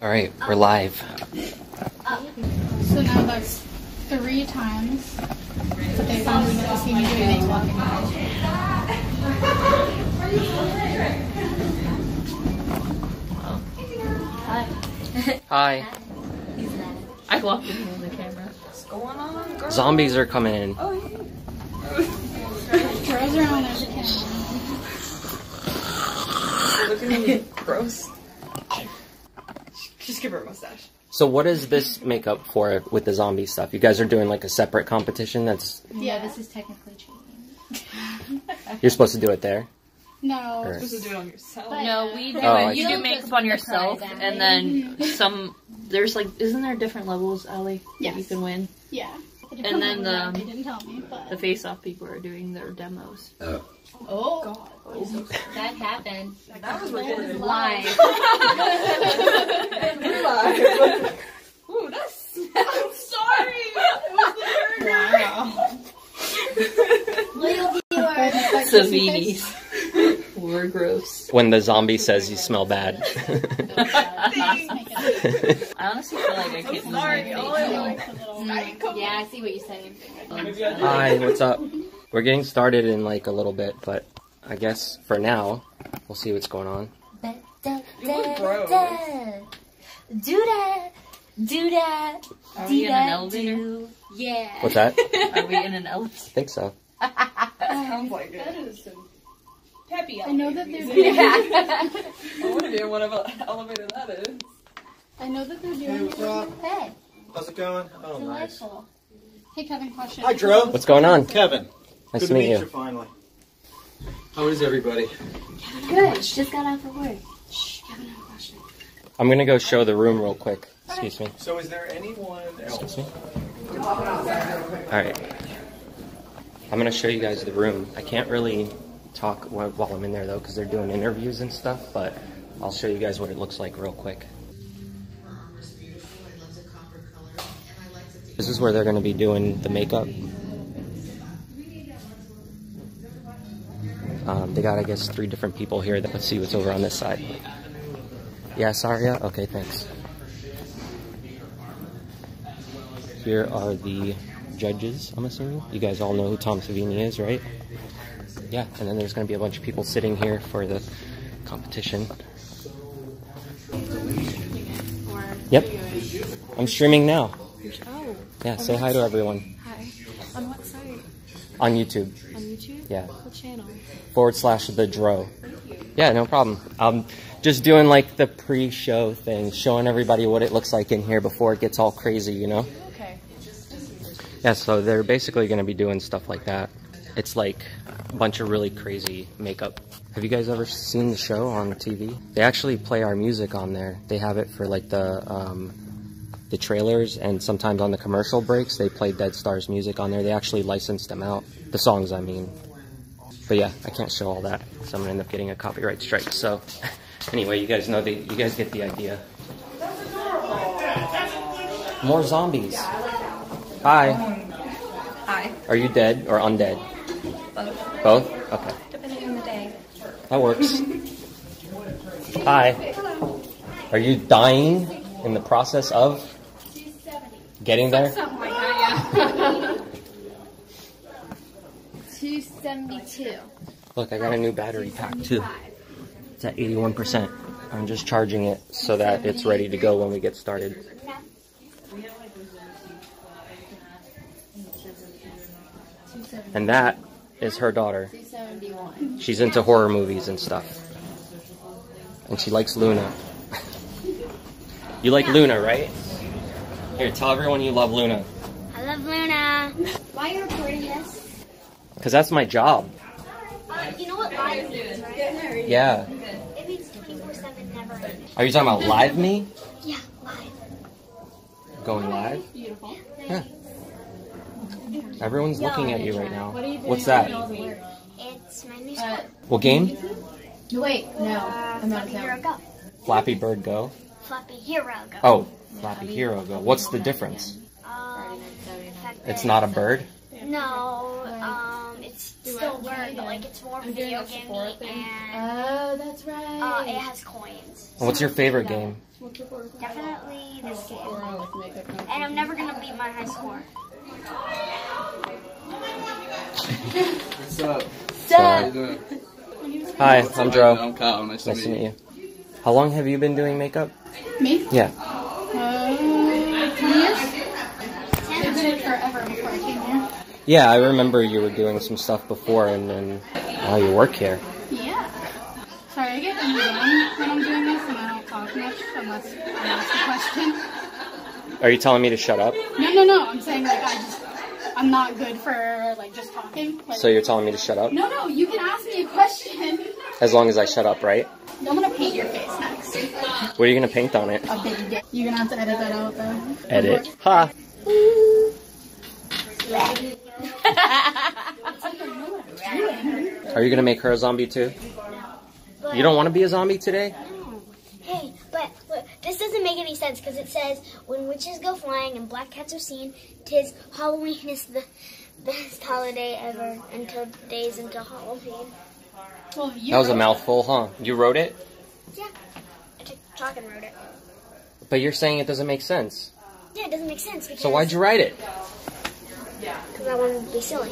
All right, we're live. So now that's three times that they found me to see me doing the walking around. Hi. I walked in on the camera. What's going on, girl? Zombies are coming in. Oh, Girls around as a kid. look at me. Gross. Just give her a mustache. So what does this make up for with the zombie stuff? You guys are doing like a separate competition that's Yeah, this is technically cheating. you're supposed to do it there? No. Or- Supposed to do it on yourself. No, we do Oh, it. You do makeup on yourself, and then some. There's like, isn't there different levels, Allie? that You can win. Yeah. And then the- um, they didn't tell me, but The face-off people are doing their demos. oh, oh god. That happened. That was recorded. Live. We're live. Ooh, that's. I'm sorry. It was the wow. Little viewer. Savinis. We're gross. When the zombie says you smell bad. I honestly feel like I can't use my sorry. All I know. Mm. Yeah, I see what you're saying. Hi, what's up? We're getting started in like a little bit, but I guess for now, we'll see what's going on. You look gross. Do that. Do that. Are Do we in an elevator? Yeah. What's that? Are we in an elevator? think so. Sounds like it. Peppy I know that they're elevators. doing. I want to be in whatever elevator that is. I know that they're doing. Hey, How's it going? Oh, nice. delightful. Hey, Kevin, question. Hi, Drew. What's going on? Kevin. Nice Good to meet you. finally. How is everybody? Good. She Just got off of work. Kevin Cushing. I'm gonna go show the room real quick. Excuse me. So, is there anyone else? Excuse me. Alright. I'm gonna show you guys the room. I can't really talk while I'm in there though, because they're doing interviews and stuff, but I'll show you guys what it looks like real quick. This is where they're gonna be doing the makeup. Um, they got, I guess, three different people here. Let's see what's over on this side. Yeah, Saria? Okay, thanks. Here are the judges, I'm assuming. You guys all know who Tom Savini is, right? Yeah, and then there's going to be a bunch of people sitting here for the competition. Yep. I'm streaming now. Oh, Yeah, say hi to everyone. hi. On what site? On YouTube. On YouTube? Yeah. What channel? Forward slash the Dro. Yeah, no problem. Um, just doing like the pre-show thing, showing everybody what it looks like in here before it gets all crazy, you know? Okay. Yeah, so they're basically going to be doing stuff like that. It's like a bunch of really crazy makeup. Have you guys ever seen the show on TV? They actually play our music on there. They have it for like the um, the trailers and sometimes on the commercial breaks they play Deadstar's music on there. They actually licensed them out. The songs, I mean. But yeah, I can't show all that, so I'm gonna end up getting a copyright strike. So anyway, you guys know the you guys get the idea. More zombies. Hi. Hi. Are you dead or undead? Both. Both? Okay. Depending on the day. That works. Hi. Hello. Are you dying in the process of getting there? Something like that, yeah. 272. Look, I got a new battery pack too. It's at 81%. I'm just charging it so that it's ready to go when we get started. And that is her daughter. She's into horror movies and stuff. And she likes Luna. you like Luna, right? Here, tell everyone you love Luna. I love Luna. Why are you recording this? Because that's my job. Uh, you know what live means, right? Yeah. It means 24 7 never ending. Are you talking about live me? Yeah, live. Going live? Beautiful. Yeah. Everyone's looking at you right now. What are you? What's that? It's my new sport. What game? Wait, no. I'm not Hero Go. Flappy Bird Go. Fluffy Hero Go. Oh, Flappy Hero Go. What's the difference? Um, It's not a bird? No, um, it's it's still what? learn, Yeah. but like it's more I'm video a Sephora gamey and Oh, that's right. uh, it has coins. What's your favorite game? Definitely this game. Sephora with makeup company. And I'm never gonna beat my high score. What's up? Sorry. How you doing? Hi, I'm Joe. I'm Kyle. Nice, Nice to meet you. How long have you been doing makeup? Me? Yeah. Uh, 20 years? I did it forever before I came here. Yeah, I remember you were doing some stuff before, and then now you work here. Yeah. Sorry, I get really down when I'm doing this and I don't talk much unless I ask a question. Are you telling me to shut up? No, no, no. I'm saying like I just I'm not good for like just talking. Like, So you're telling me to shut up? no, no. You can ask me a question. As long as I shut up, right? I'm gonna paint your face next. What are you gonna paint on it? A big dick. You're gonna have to edit that out though. Edit. Ha! Are you gonna make her a zombie too? You don't want to be a zombie today? Hey, this doesn't make any sense because it says when witches go flying and black cats are seen, tis Halloween is the best holiday ever until days until Halloween. Well, That was a mouthful, huh? You wrote it? Yeah, I took chalk and wrote it. But you're saying it doesn't make sense. Yeah, it doesn't make sense because So why'd you write it? Because I wanted to be silly.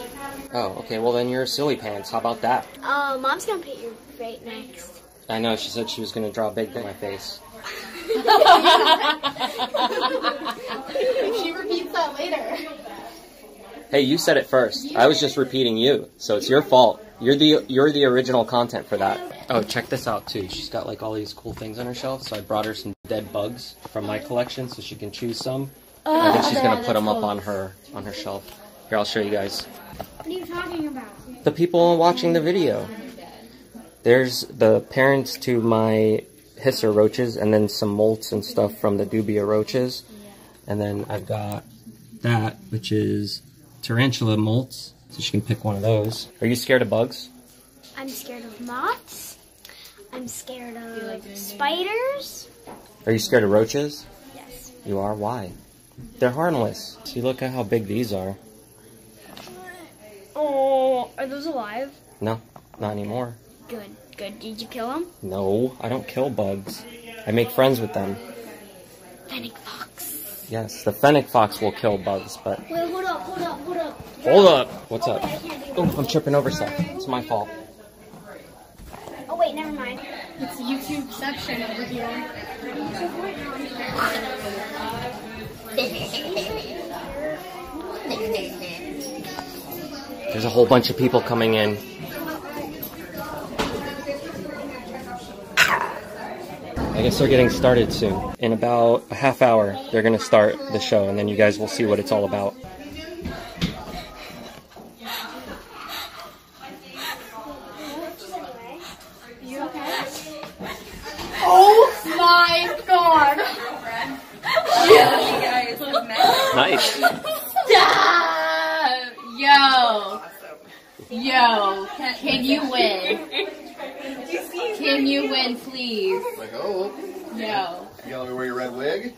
Oh, okay, well then you're a silly pants. How about that? Uh, mom's gonna paint your face next. I know, she said she was gonna draw a big thing on my face. She repeats that later. Hey, you said it first. I was just repeating you, so it's your fault. You're the you're the original content for that. Oh, check this out too. She's got like all these cool things on her shelf, so I brought her some dead bugs from my collection, so she can choose some. Oh, I think she's gonna put them up on her on her shelf. Here, I'll show you guys. What are you talking about? The people watching the video. There's the parents to my hisser roaches, and then some molts and stuff from the dubia roaches, and then I've got that, which is tarantula molts. So she can pick one of those. Are you scared of bugs? I'm scared of moths. I'm scared of spiders. Are you scared of roaches? Yes. You are? Why? They're harmless. See, look at how big these are. Oh, are those alive? No, not anymore. Good, good. Did you kill them? No, I don't kill bugs. I make friends with them. Fennec fox. Yes, the fennec fox will kill bugs, but Wait, hold up, hold up, hold up. hold up. What's up? I can't do Oh, that. I'm tripping over stuff. It's my fault. Oh wait, never mind. It's YouTube section over here. There's a whole bunch of people coming in. I guess they're getting started soon. In about a half hour, they're going to start the show, and then you guys will see what it's all about. Oh my god! you guys met. Nice. Stop! Yo. Yo. Can you win? Can you win, please? Like, oh, Yo. you gotta wear your red wig?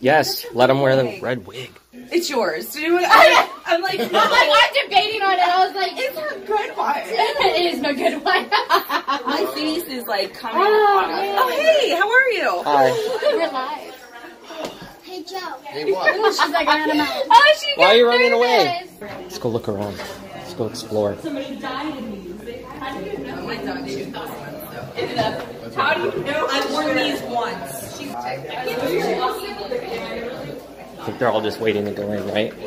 Yes, let them wear the red wig. It's yours. I, I'm like, I'm like, I'm debating on it. I was like, it's a good one. it is no good one. My face is like coming. Oh, on. oh hey, how are you? Hi. We're live. Hey Joe. Hey, what? Oh, she's like, I don't know. Oh, she Why are you running away? Let's go look around. Let's go explore. How do you know? I've worn these once. I think they're all just waiting to go in, right?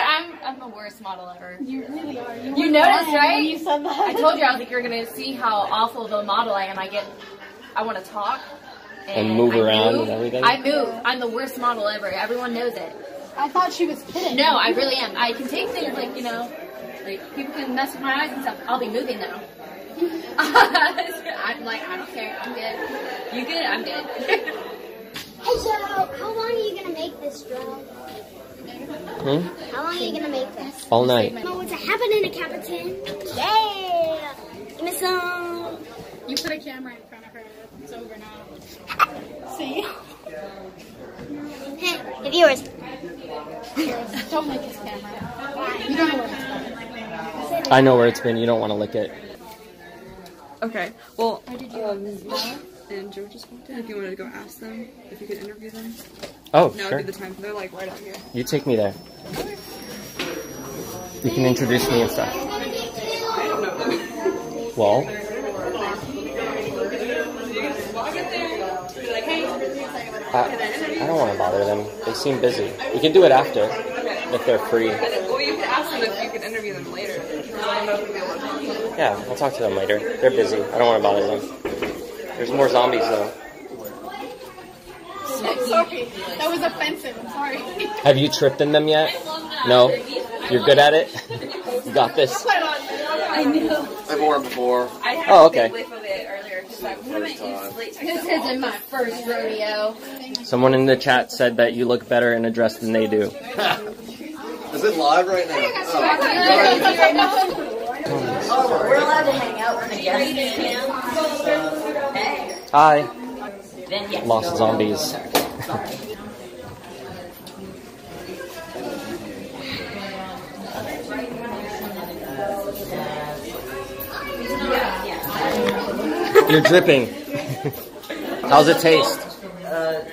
I'm, I'm the worst model ever. You really are. You, You noticed, right? You said that. I told you I was like, you're gonna see how awful of a model I am. I get, I want to talk And move I around move. and everything? I move. I'm the worst model ever. Everyone knows it. I thought she was kidding. No, I really am. I can take things like you know, like people can mess with my eyes and stuff. I'll be moving though. I'm like, I don't care. I'm good. You good? I'm good. Hey Joe, how long are you gonna make this, Joe? Hmm? How long are you gonna make this? All night. Oh, what's happening, Captain? Yeah! Give me some. You put a camera in front of her. It's over now. See? Hey, the viewers. Don't lick his camera. You don't know where it's I know where it's been. You don't want to lick it. Okay. Well, um, Mom and Joe just walked in. If you wanted to go ask them if you could interview them, Oh, now sure. would be the time. They're like right out here. You take me there. You can introduce me and stuff. I don't know them. Well, Walk in there. Be like, hey. I, I don't want to bother them. They seem busy. We can do it after if they're free. Well, you could ask them if you could interview them later. Because I don't know if they'll want to. Yeah, I'll talk to them later. They're busy. I don't want to bother them. There's more zombies though. Sorry, that was offensive. I'm sorry. Have you tripped in them yet? No? You're good at it? You got this? I've worn before. Oh, okay. Whiff of it earlier. Just like, This isn't my first rodeo. Someone in the chat said that you look better in a dress than they do. Is it live right now? Oh, We're allowed to hang out when the guests. Hi. Lost zombies. You're dripping. How's it taste?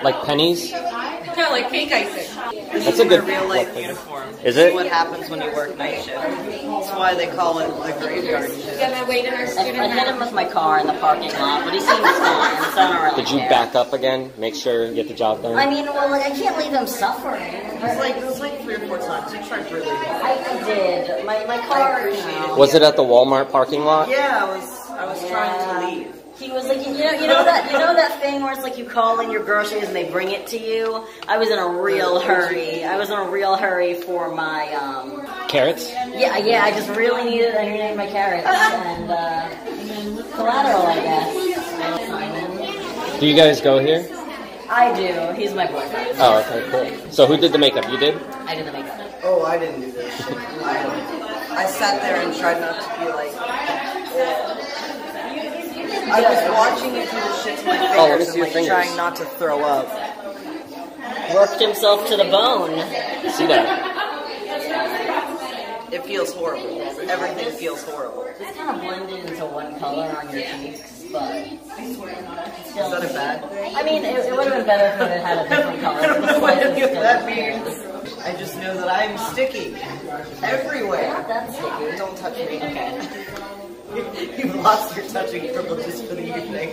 Like pennies? no, like pink icing. That's a good. real life uniform. Is it? what happens when you work night shift. That's why they call it a graveyard shift. Gonna wait in our I, student I hit him with my car in the parking lot, but he seems fine, so I don't really Did you care. back up again? Make sure you get the job done? I mean, well, like, I can't leave him suffering. It was like, it was like three or four times. You tried really I, I did. My, my car, you. Was it at the Walmart parking lot? Yeah, I was. I was trying to leave. He was like, you know, you know that, you know that thing where it's like you call in your groceries and they bring it to you. I was in a real hurry. I was in a real hurry for my, um, Carrots? yeah, yeah. I just really needed, I needed my carrots and uh, collateral, I guess. Do you guys go here? I do. He's my boyfriend. Oh, okay, cool. So who did the makeup? You did? I did the makeup. Oh, I didn't do this. I, I sat there and tried not to be like. I was watching it do the shit to my oh, fingers Oh, let me see and your like fingers. trying not to throw up. Worked himself to the bone. See that? It feels horrible. Everything feels horrible. It's kind of blended into one color on your cheeks, but Is that a bad? I mean, it, it would have been better if it had a different color. I don't know what slice any is of still that means. I just know that I'm sticky everywhere. That's sticky. Don't touch me. Okay. You've lost your touching privileges for the evening.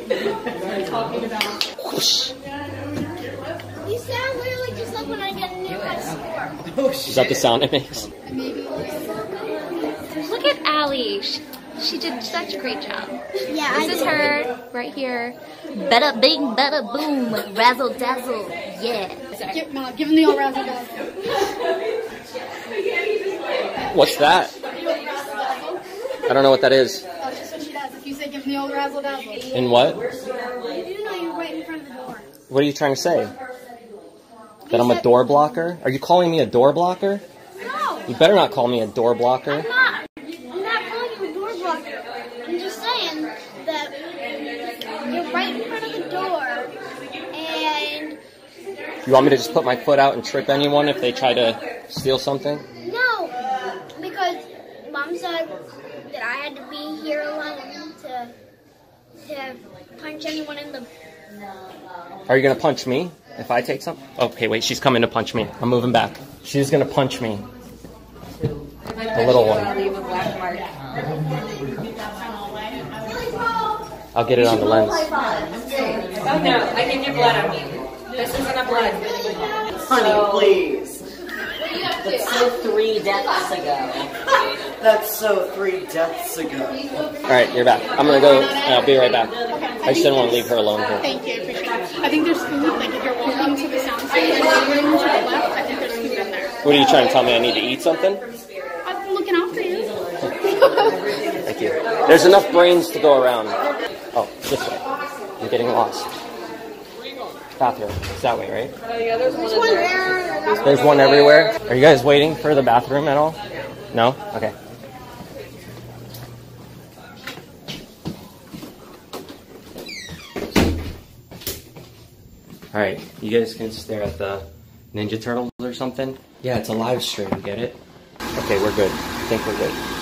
Whoosh. You sound literally just like when I get a new high score. Is that the sound it makes? Look at Allie. She, she did such a great job. Yeah, This is her right here. Bada bing, bada boom, razzle dazzle. Yeah. Give, no, give him the old razzle dazzle. What's that? I don't know what that is. Oh, That's what she does. If you say give the old razzle dazzle. In what? You know you're right in front of the door. What are you trying to say? That I'm a door blocker? Are you calling me a door blocker? No, You better not call me a door blocker. I'm not. I'm not calling you a door blocker. I'm just saying that you're right in front of the door, and You want me to just put my foot out and trip anyone if they try to steal something? no, because mom said that I had to be here alone to to punch anyone in the. Are you gonna punch me if I take something? Oh, okay, wait, she's coming to punch me. I'm moving back. She's gonna punch me. The little one. Leave a black mark. I'll get it on the lens. Oh no, I can get blood on me. This isn't a blood. Honey, please. That's so three deaths ago. That's so three deaths ago. Alright, you're back. I'm gonna go and I'll be right back. I just didn't want to leave her alone here. Thank you, I appreciate it. I think there's food, like if you're walking to the soundstage and the room to the left, I think there's food in there. What are you trying to tell me? I need to eat something? I'm looking out for you. Thank you. There's enough brains to go around. Oh, this way. I'm getting lost. Bathroom. It's that way, right? Uh, yeah, there's one in there. There's one everywhere. Are you guys waiting for the bathroom at all? No? Okay. All right, you guys can stare at the Ninja Turtles or something. Yeah, it's a live stream. Get it? Okay, we're good. I think we're good.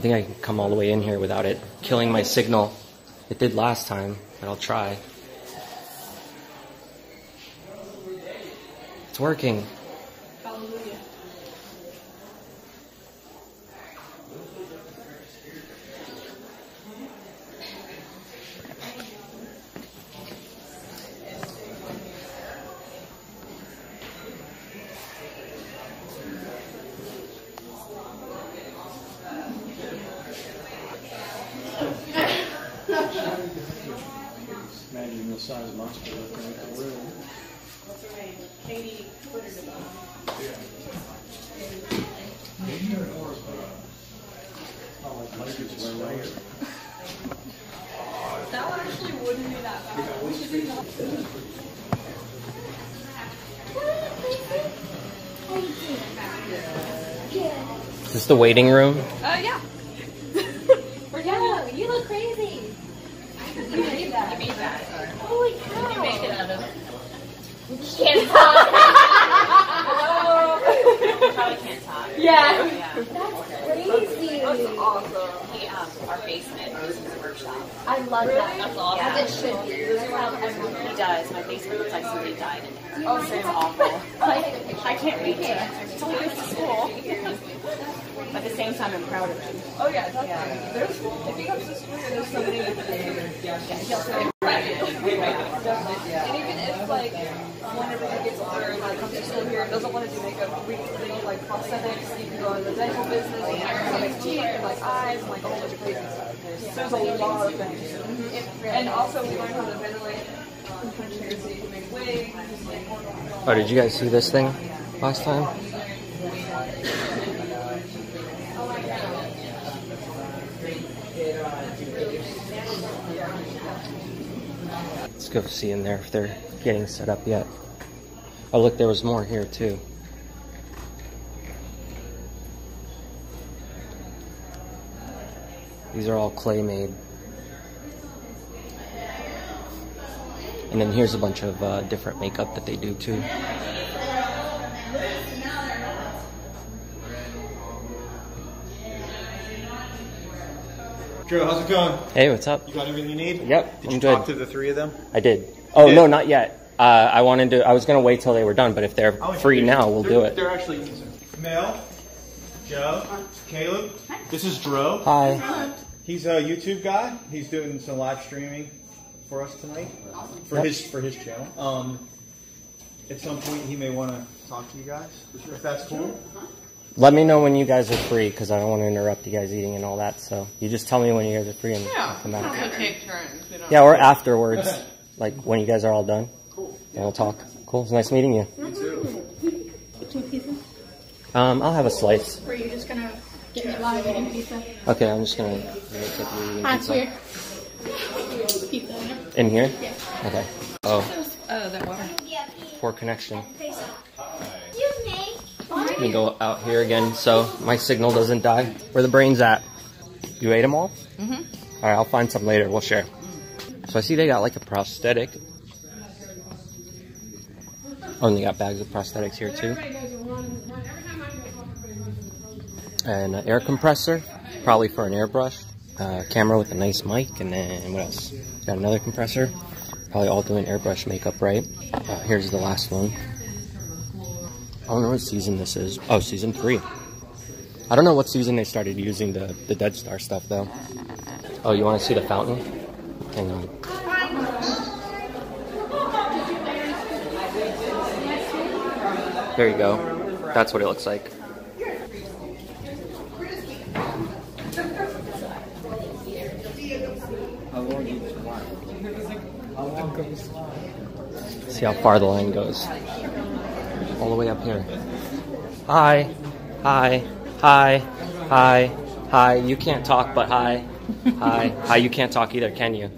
think I can come all the way in here without it killing my signal. It did last time, but I'll try. It's working. Imagine the size of monster looking at the room. Oh, like Lakers were right. That one actually wouldn't be that bad. We should do that. Is this the waiting room? Uh, yeah. Yeah, you look crazy. You made that. You made that. Holy cow. You make it out of. Can't talk. Hello. Probably can't talk. Yeah. Yeah. That's crazy. That's awesome. He, um, our basement is his workshop. I love that. That's awesome. As it should be. He does. My basement looks like somebody died in there. Oh, it's awful. like, I can't reach it. It's only goes to school. But at the same time, I'm proud of him. Oh yeah, definitely. There's if he comes to school there's somebody with the yeah, he'll say right. Definitely. And even if like whenever he gets older and like comes to school here and doesn't want to do makeup, we they do like prosthetics, you can go into the dental business and prosthetics teeth and like eyes and like a whole bunch of crazy stuff. There's a lot of things. And also we learned how to ventilate and put chairs so you can make wigs, Oh, did you guys see this thing last time? Go see in there if they're getting set up yet. Oh, look, there was more here too. These are all clay made. And then here's a bunch of uh, different makeup that they do too. Drew, how's it going? Hey, what's up? You got everything you need? Yep, Did I'm you good. talk to the three of them? I did. Oh did? no, not yet. Uh, I wanted to. I was gonna wait till they were done, but if they're I'll free now, we'll do it. They're actually Mel, Joe, Caleb. This is Dro. Hi. He's a YouTube guy. He's doing some live streaming for us tonight for Yep. his for his channel. Um, at some point, he may want to talk to you guys if that's cool. Let me know when you guys are free, because I don't want to interrupt you guys eating and all that. So you just tell me when you guys are free and I'll come back. We'll take turns. Yeah, or afterwards, like when you guys are all done, Cool. and we'll talk. Cool. It's nice meeting you. Me too. Two pieces? Um, I'll have a slice. Or are you just gonna get me live eating pizza? Okay, I'm just gonna make it eating That's pizza. weird. Pizza in there. In here? Yeah. Okay. Oh, Oh, that water. poor connection. Let me go out here again so my signal doesn't die. Where the brains at? You ate them all? Mm-hmm. All right, I'll find some later. We'll share. So I see they got like a prosthetic. Oh, and they got bags of prosthetics here too. And an air compressor, probably for an airbrush. Uh, camera with a nice mic, and then what else? Got another compressor. Probably all doing airbrush makeup, right? Uh, here's the last one. Don't know what season this is. Oh, season three. I don't know what season they started using the, the Deadstar stuff, though. Oh, you want to see the fountain? Hang on. There you go. That's what it looks like. See how far the line goes. All the way up here. Hi. Hi. Hi. Hi. Hi. You can't talk, but hi. Hi. Hi. You can't talk either, can you?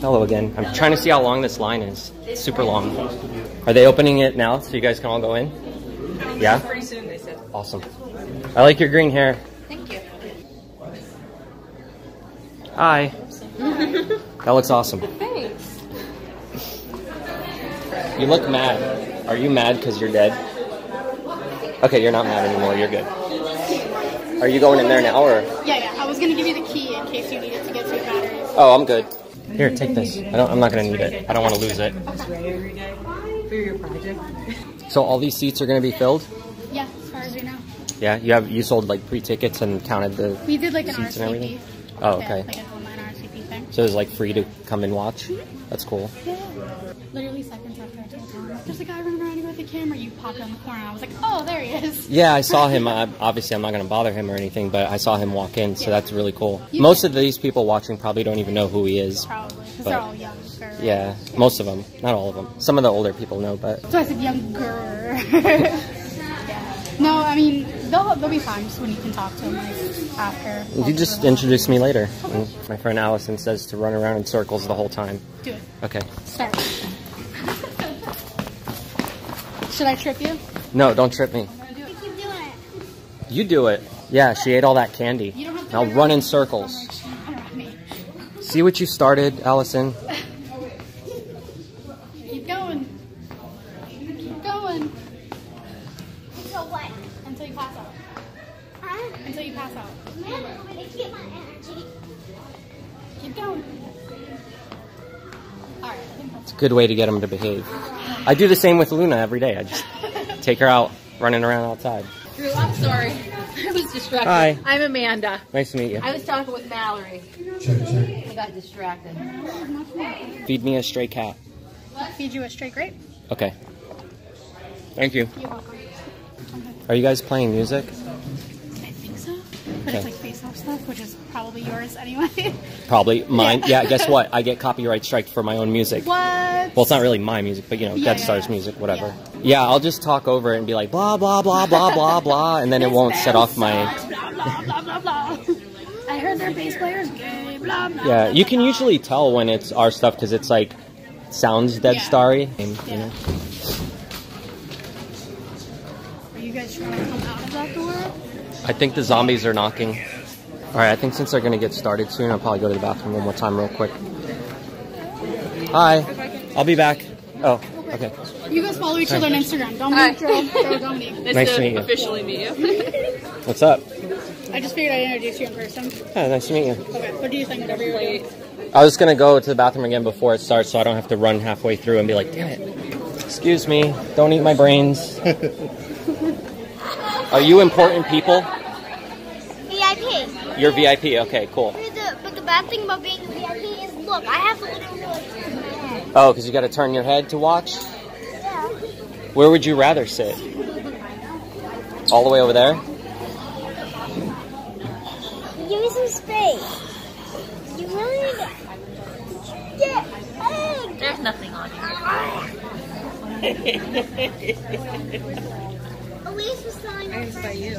Hello again. I'm trying to see how long this line is. It's super long. Are they opening it now so you guys can all go in? Yeah? Pretty soon, they said. Awesome. I like your green hair. Thank you. Hi. That looks awesome. Thanks. You look mad. Are you mad because you're dead? Okay, you're not mad anymore. You're good. Are you going in there now or? Yeah, yeah. I was gonna give you the key in case you needed to get to your batteries. Oh, I'm good. Here, take this. I don't. I'm not gonna need it. I don't want to lose it. for your project. So all these seats are gonna be filled. Yeah, as far as we know. Yeah, you have you sold like pre-tickets and counted the We did like an seats and RSVP. everything. Oh, okay. like an online RSVP thing. So it's like free to come and watch. That's cool. Yeah. Literally seconds after I told Tom, there's a guy running around with a camera. You popped on the corner. I was like, oh, there he is. Yeah, I saw him. I, obviously, I'm not going to bother him or anything, but I saw him walk in, so Yeah. that's really cool. You- Most of these people watching probably don't even know who he is. Probably, because they're all younger. Yeah, most of them. Not all of them. Some of the older people know, but So I said younger. yeah. No, I mean, they'll, they'll be fine just when you can talk to them like, after. you just introduce me later. And my friend Allison says to run around in circles the whole time. Do it. Okay. Start. Should I trip you? No, don't trip me. You keep doing it. You do it. Yeah, she ate all that candy. You don't Now run in circles. See what you started, Allison? Keep going. Keep going. So what? Until you pass out. Huh? Until you pass out. Man, I need to get my energy. Keep going. Alright, I think that's It's a good way to get them to behave. I do the same with Luna every day. I just take her out running around outside. Drew, I'm sorry. I was distracted. Hi. I'm Amanda. Nice to meet you. I was talking with Mallory. I got distracted. Feed me a stray cat. Feed you a stray grape. Okay. Thank you. You're welcome. Are you guys playing music? I think so. But Okay. It's like face off stuff, which is probably yours anyway. Probably mine. Yeah, guess what? I get copyright strike for my own music. what? Well, it's not really my music, but you know, Yeah, Dead yeah, Star's yeah. music, whatever. Yeah. I'll just talk over it and be like blah blah blah blah blah blah, and then it won't set off my. Blah, blah, blah, blah, blah. I heard their bass player's gay, blah, blah. Yeah, you can usually tell when it's our stuff because it's like sounds Dead Yeah. Starry. and, You know. Are you guys trying to come out of that door? I think the zombies are knocking. All right, I think since they're gonna get started soon, I'll probably go to the bathroom one more time real quick. Hi, I'll be back. Oh, okay. You guys follow each Hi. other on Instagram. Don't Hi. meet Joe, Joe Dominique. Nice to meet you. officially meet you. What's up? I just figured I'd introduce you in person. Yeah, nice to meet you. Okay, what do you think? Whatever you're doing. I was gonna go to the bathroom again before it starts, so I don't have to run halfway through and be like, "Damn it! Excuse me, don't eat my brains." Are you important people? VIP. You're VIP. Okay, cool. Here's the- But the bad thing about being VIP is, look, I have to literally like turn my head. Oh, because you got to turn your head to watch. Yeah. Where would you rather sit? All the way over there? Give me some space. You really need to get egg. There's nothing on Elise was telling us by you.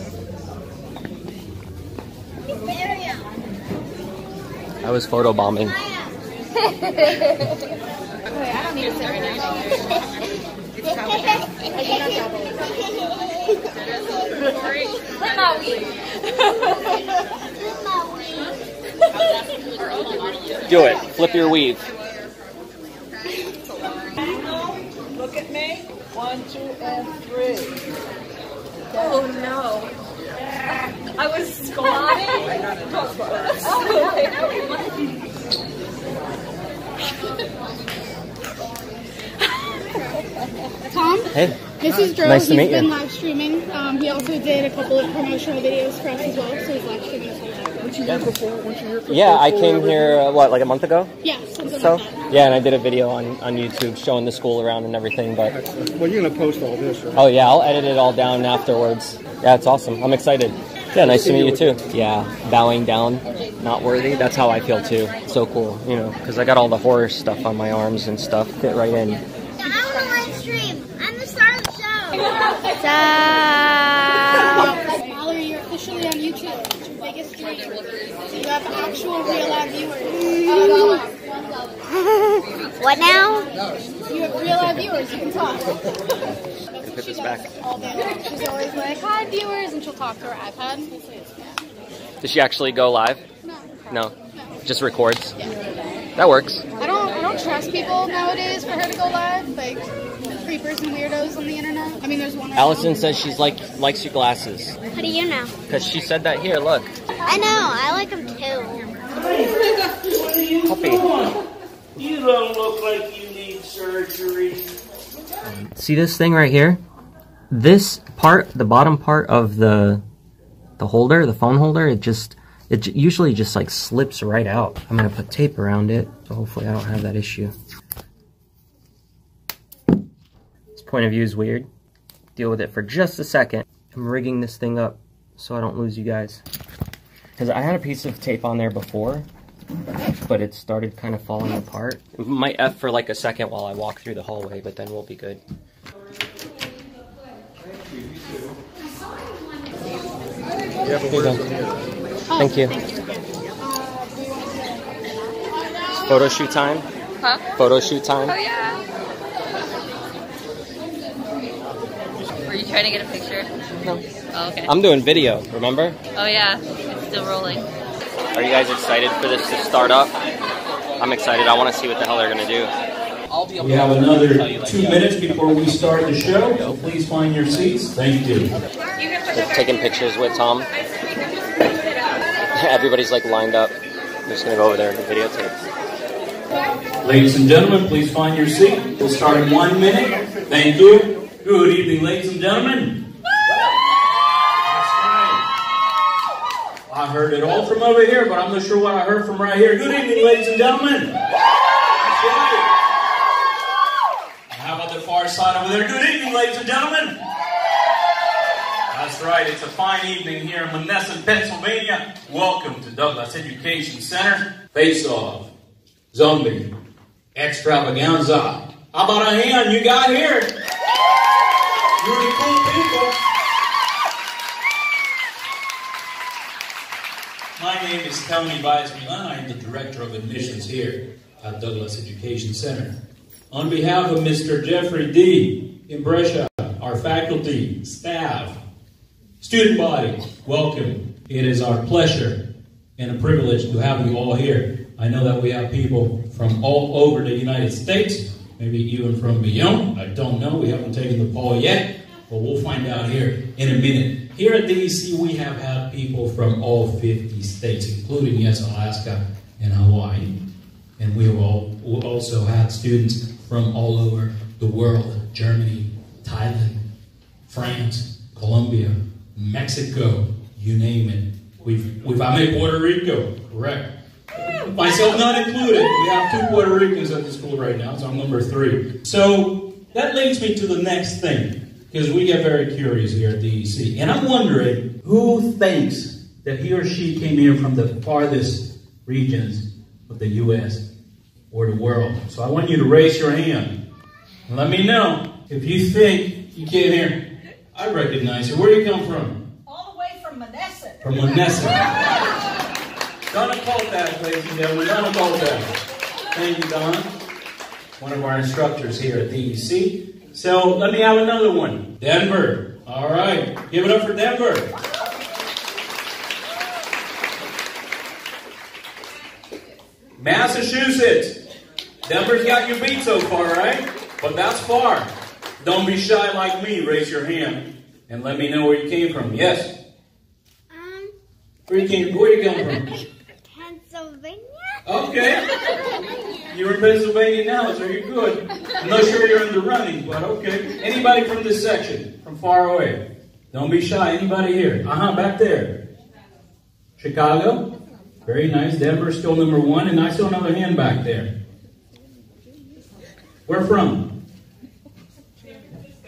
area. I was photobombing. Wait, I don't need to sit right now. Let my weed. Let my weed. Do it. Flip your weave. Look at me. One, two, and three. Oh no. I was squatting. Tom, Tom. Hey. This is Drew. Nice to He's meet been you. live streaming. Um, he also did a couple of promotional videos for us as well, so he's live streaming as well. Weren't you here before? Weren't you here for Yeah, I came here uh, what like a month ago. Yeah, So like yeah, and I did a video on on YouTube showing the school around and everything. But everything? Well, you're gonna post all this, right? oh yeah, I'll edit it all down afterwards. Yeah, it's awesome. I'm excited. Yeah, nice to meet you too. Yeah, bowing down, not worthy. That's how I feel too. So cool, you know, because I got all the horror stuff on my arms and stuff. Fit right in. I want to live stream. I'm the star of the show. Mallory, you're officially on YouTube. It's your biggest dream. So you have actual real live viewers. Uh, What now? You have real live viewers. You can talk. Put this back. All day long. She's always like, "Hi, viewers," and she'll talk to her iPad. Does she actually go live? No. No. Just records. That works. I don't. I don't trust people nowadays for her to go live. Like creepers and weirdos on the internet. I mean, there's one. Right Allison says she's like likes your glasses How do you know? because she said that here. Look, I know. I like them too. puppy. You don't look like you need surgery. See this thing right here? This part, the bottom part of the the holder, the phone holder, it just it usually just like slips right out. I'm gonna put tape around it, so hopefully I don't have that issue. This point of view is weird. Deal with it for just a second. I'm rigging this thing up so I don't lose you guys. Because I had a piece of tape on there before, but it started kind of falling apart. It might F for like a second while I walk through the hallway, but then we'll be good. Here you go. Thank you. Photo shoot time? Huh? Photo shoot time? Oh yeah. Were you trying to get a picture? No. Oh, okay. I'm doing video, remember? Oh yeah, it's still rolling. Are you guys excited for this to start up? I'm excited. I want to see what the hell they're going to do. We have another two minutes before we start the show, so please find your seats. Thank you. They're taking pictures with Tom. Everybody's like lined up. I'm just going to go over there and videotape. Ladies and gentlemen, please find your seat. We'll start in one minute. Thank you. Good evening, ladies and gentlemen. That's right. I heard it all from over here, but I'm not sure what I heard from right here. Good evening, ladies and gentlemen. How about the far side over there? Good evening, ladies and gentlemen. That's right. It's a fine evening here in Monessen, Pennsylvania. Welcome to Douglas Education Center. Face Off, Zombie, Extravaganza. How about a hand you got here? Cool people. My name is Tony Baez Milan. I am the Director of Admissions here at Douglas Education Center. On behalf of Mr. Jeffrey D. Imbrescia, our faculty, staff, student body, welcome. It is our pleasure and a privilege to have you all here. I know that we have people from all over the United States, maybe even from beyond. I don't know. We haven't taken the poll yet, but we'll find out here in a minute. Here at DEC, we have had people from all 50 states, including, yes, Alaska and Hawaii. And we have all, we also had students from all over the world Germany, Thailand, France, Colombia, Mexico, you name it. We've, we've I made Puerto Rico, correct. Myself not included. We have two Puerto Ricans at the school right now, so I'm number three. So that leads me to the next thing, because we get very curious here at DEC. And I'm wondering who thinks that he or she came here from the farthest regions of the U.S. or the world. So I want you to raise your hand and let me know if you think you came here. I recognize you. Where do you come from? All the way from Monessen. From Monessen. Donna Coltack, ladies and gentlemen. Donna Coltack. Thank you, Donna. One of our instructors here at DEC. So let me have another one. Denver. All right. Give it up for Denver. Massachusetts. Denver's got you beat so far, right? But that's far. Don't be shy like me. Raise your hand and let me know where you came from. Yes. Um, Where you came? Where you come from? Pennsylvania. Okay. You're in Pennsylvania now, so you're good. I'm not sure you're in the running, but okay. Anybody from this section, from far away? Don't be shy. Anybody here? Uh huh, back there. Chicago? Very nice. Denver still number one, and I saw another hand back there. Where from?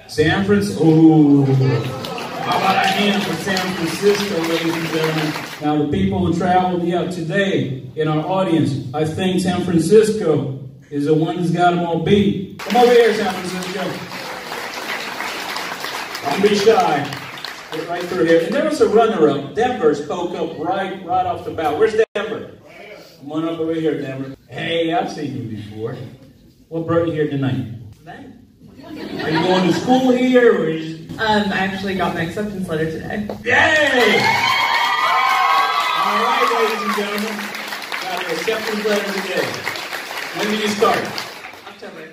San Francisco. Ooh. How about a hand for San Francisco, ladies and gentlemen? Now, the people who traveled, yeah, today in our audience, I think San Francisco is the one that's got them all beat. Come over here, San Francisco. Don't be shy. Get right through here. And there was a runner-up. Denver spoke up right, right off the bat. Where's Denver? Come on up over here, Denver. Hey, I've seen you before. What brought you here tonight? Are you going to school here, or is Um, I actually got my acceptance letter today. Yay! All right, ladies and gentlemen, got your acceptance letter today. When do you start? October.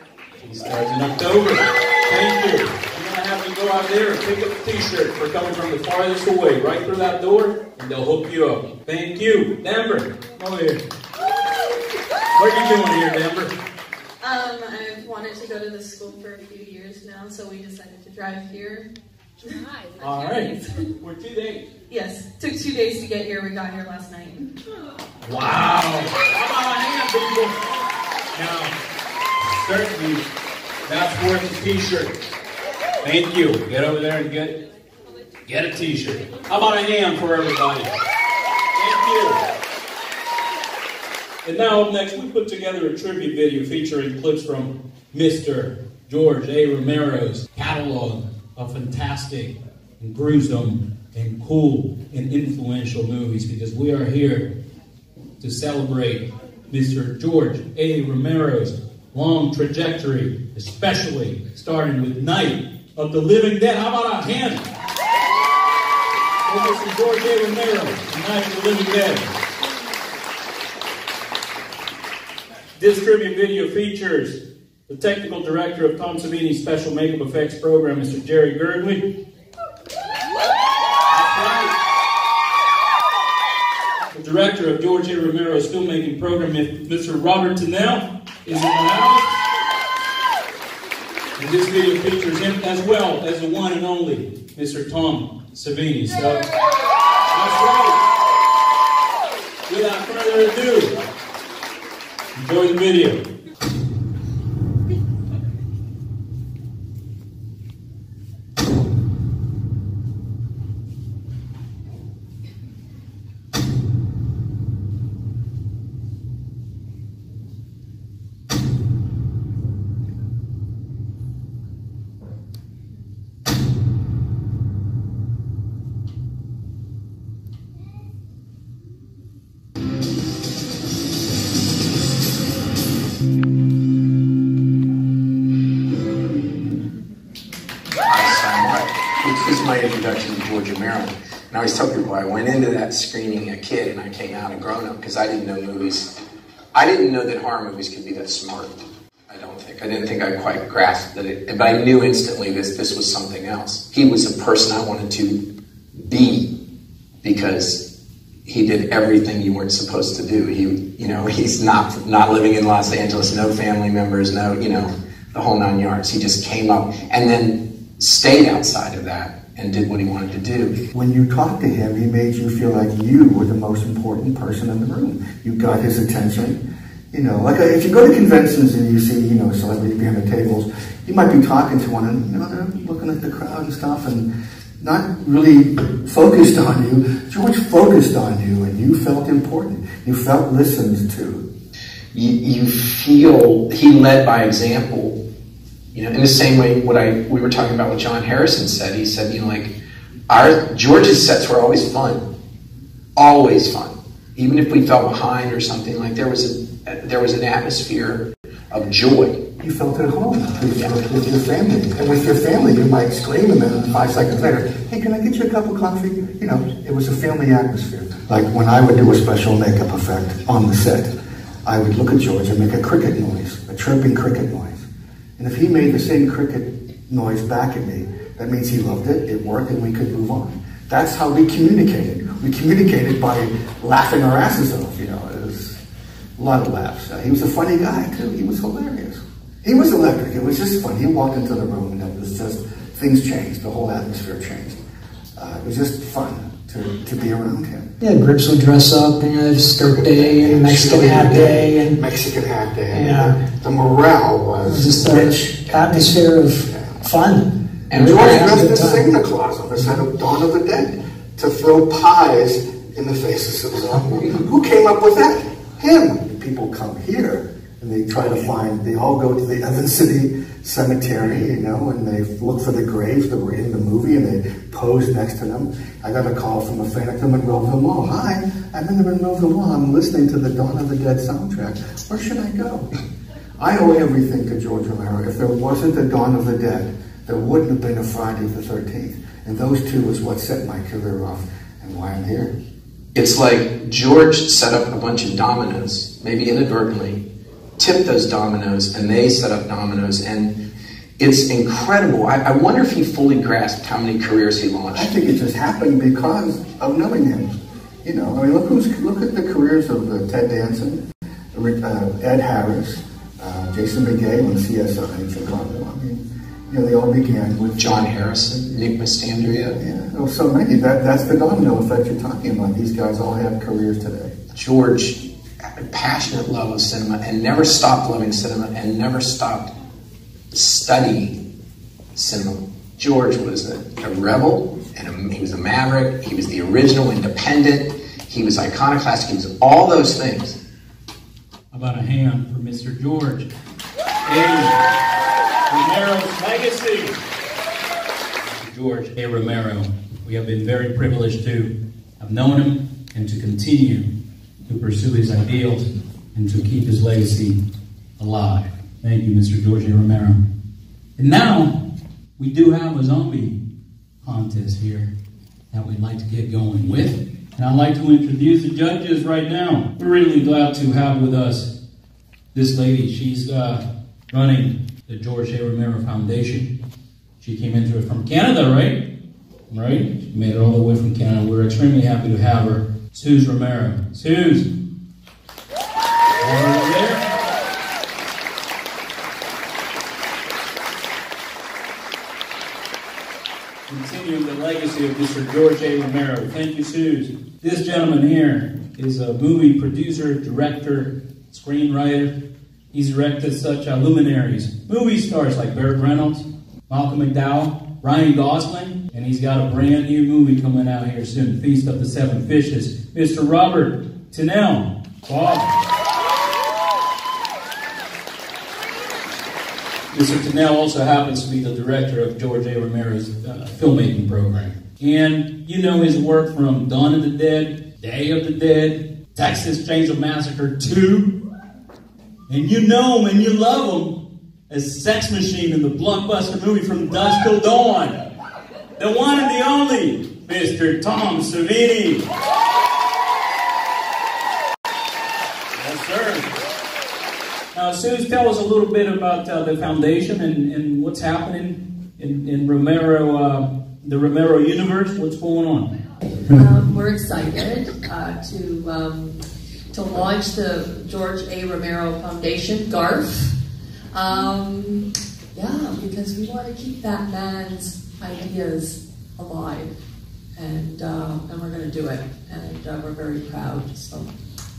He starts in October. Thank you. I'm gonna have you go out there and pick up a T-shirt for coming from the farthest away, right through that door, and they'll hook you up. Thank you, Denver. Come over here. What are you doing here, Denver? Um, I've wanted to go to this school for a few years now, so we decided to drive here. All right. We're two days. Yes, took two days to get here. We got here last night. Wow. Come on, hand, people. Now, certainly, that's worth a t-shirt. Thank you. Get over there and get get a t-shirt. How about a hand for everybody? Thank you. And now up next, we put together a tribute video featuring clips from Mr. George A. Romero's catalog of fantastic and gruesome and cool and influential movies because we are here to celebrate Mr. George A. Romero's long trajectory, especially starting with Night of the Living Dead. How about a hand? For Mr. George A. Romero, Night of the Living Dead. This tribute video features the technical director of Tom Savini's special makeup effects program, Mr. Jerry Gergely. The director of George A. Romero's filmmaking program, Mr. Robert Tinnell, is in the house. And this video features him as well as the one and only Mr. Tom Savini. So, that's right. Without further ado, enjoy the video. I went into that screening a kid and I came out a grown up because I didn't know movies. I didn't know that horror movies could be that smart. I don't think. I didn't think I quite grasped that it, but I knew instantly this this was something else. He was a person I wanted to be because he did everything you weren't supposed to do. He, you know, he's not not living in Los Angeles, no family members, no, you know, the whole nine yards. He just came up and then stayed outside of that and did what he wanted to do. When you talked to him, he made you feel like you were the most important person in the room. You got his attention. You know, like if you go to conventions and you see, you know, celebrities behind the tables, you might be talking to one and, you know, they're looking at the crowd and stuff and not really focused on you. George focused on you and you felt important. You felt listened to. You, you feel he led by example. You know, in the same way what I we were talking about what John Harrison said. He said, you know, like our George's sets were always fun, always fun. Even if we fell behind or something, like there was a there was an atmosphere of joy. You felt at home with, your- with your family. And with your family, you might scream and then five seconds later, hey, can I get you a cup of coffee? You know, it was a family atmosphere. Like when I would do a special makeup effect on the set, I would look at George and make a cricket noise, a chirping cricket noise. And if he made the same cricket noise back at me, that means he loved it, it worked, and we could move on. That's how we communicated. We communicated by laughing our asses off, you know. It was, A lot of laughs. He was a funny guy too. He was hilarious. He was electric. It was just fun. He walked into the room and it was just things changed. The whole atmosphere changed. Uh, it was just fun to, to be around him. Yeah, groups would dress up, you know, skirt day and Mexican hat day and Mexican hat day. Yeah. The, the morale was just rich. an atmosphere of fun. And We George were dressed time. Santa Claus on the set of Dawn of the Dead to throw pies in the faces of zombies. Who came up with that? Him. People come here and they try to find, they all go to the Evans City Cemetery, you know, and they look for the graves that were in the movie and they pose next to them. I got a call from a fan at the Monroeville Mall. Hi, I'm in the Monroeville Mall. I'm listening to the Dawn of the Dead soundtrack. Where should I go? I owe everything to George Romero. If there wasn't the Dawn of the Dead, there wouldn't have been a Friday the 13th. And those two is what set my career off and why I'm here. It's like George set up a bunch of dominoes, maybe inadvertently, tipped those dominoes, and they set up dominoes. And it's incredible. I, I wonder if he fully grasped how many careers he launched. I think it just happened because of knowing him. You know, I mean, look who's look at the careers of uh, Ted Danson, uh, Ed Harris, uh, Jason Beghe on CSI in Chicago. I mean, you know, they all began with John Harrison, Nick Mastandrea. Yeah, oh, so many. That that's the domino effect you're talking about. These guys all have careers today. George passionate love of cinema and never stopped loving cinema and never stopped studying cinema. George was a, a rebel and a, he was a maverick. He was the original independent. He was iconoclastic. He was all those things. About a hand for Mr. George? A. Romero's legacy. George A. Romero. We have been very privileged to have known him and to continue to pursue his ideals and to keep his legacy alive. Thank you, Mr. George Romero. And now we do have a zombie contest here that we'd like to get going with. And I'd like to introduce the judges right now. We're really glad to have with us this lady. She's uh, running the George A. Romero Foundation. She came into it from Canada, right? Right? She made it all the way from Canada. We're extremely happy to have her. Suze Romero. Suze. Continuing the legacy of Mr. George A. Romero. Thank you, Suze. This gentleman here is a movie producer, director, screenwriter. He's directed such uh, luminaries, movie stars like Burt Reynolds, Malcolm McDowell, Ryan Gosling, and he's got a brand new movie coming out here soon, Feast of the Seven Fishes. Mr. Robert Tinnell. Bob. Mr. Tinnell also happens to be the director of George A. Romero's uh, filmmaking program. And you know his work from Dawn of the Dead, Day of the Dead, Texas Chainsaw Massacre 2. And you know him and you love him as Sex Machine in the blockbuster movie From Dusk Till Dawn. The one and the only, Mr. Tom Savini. Yes, sir. Now, Suze, tell us a little bit about uh, the foundation and, and what's happening in, in Romero, uh, the Romero universe. What's going on? Um, we're excited uh, to um, to launch the George A. Romero Foundation, GARF. Um, yeah, because we want to keep that man's ideas alive, and uh, and we're going to do it, and uh, we're very proud. So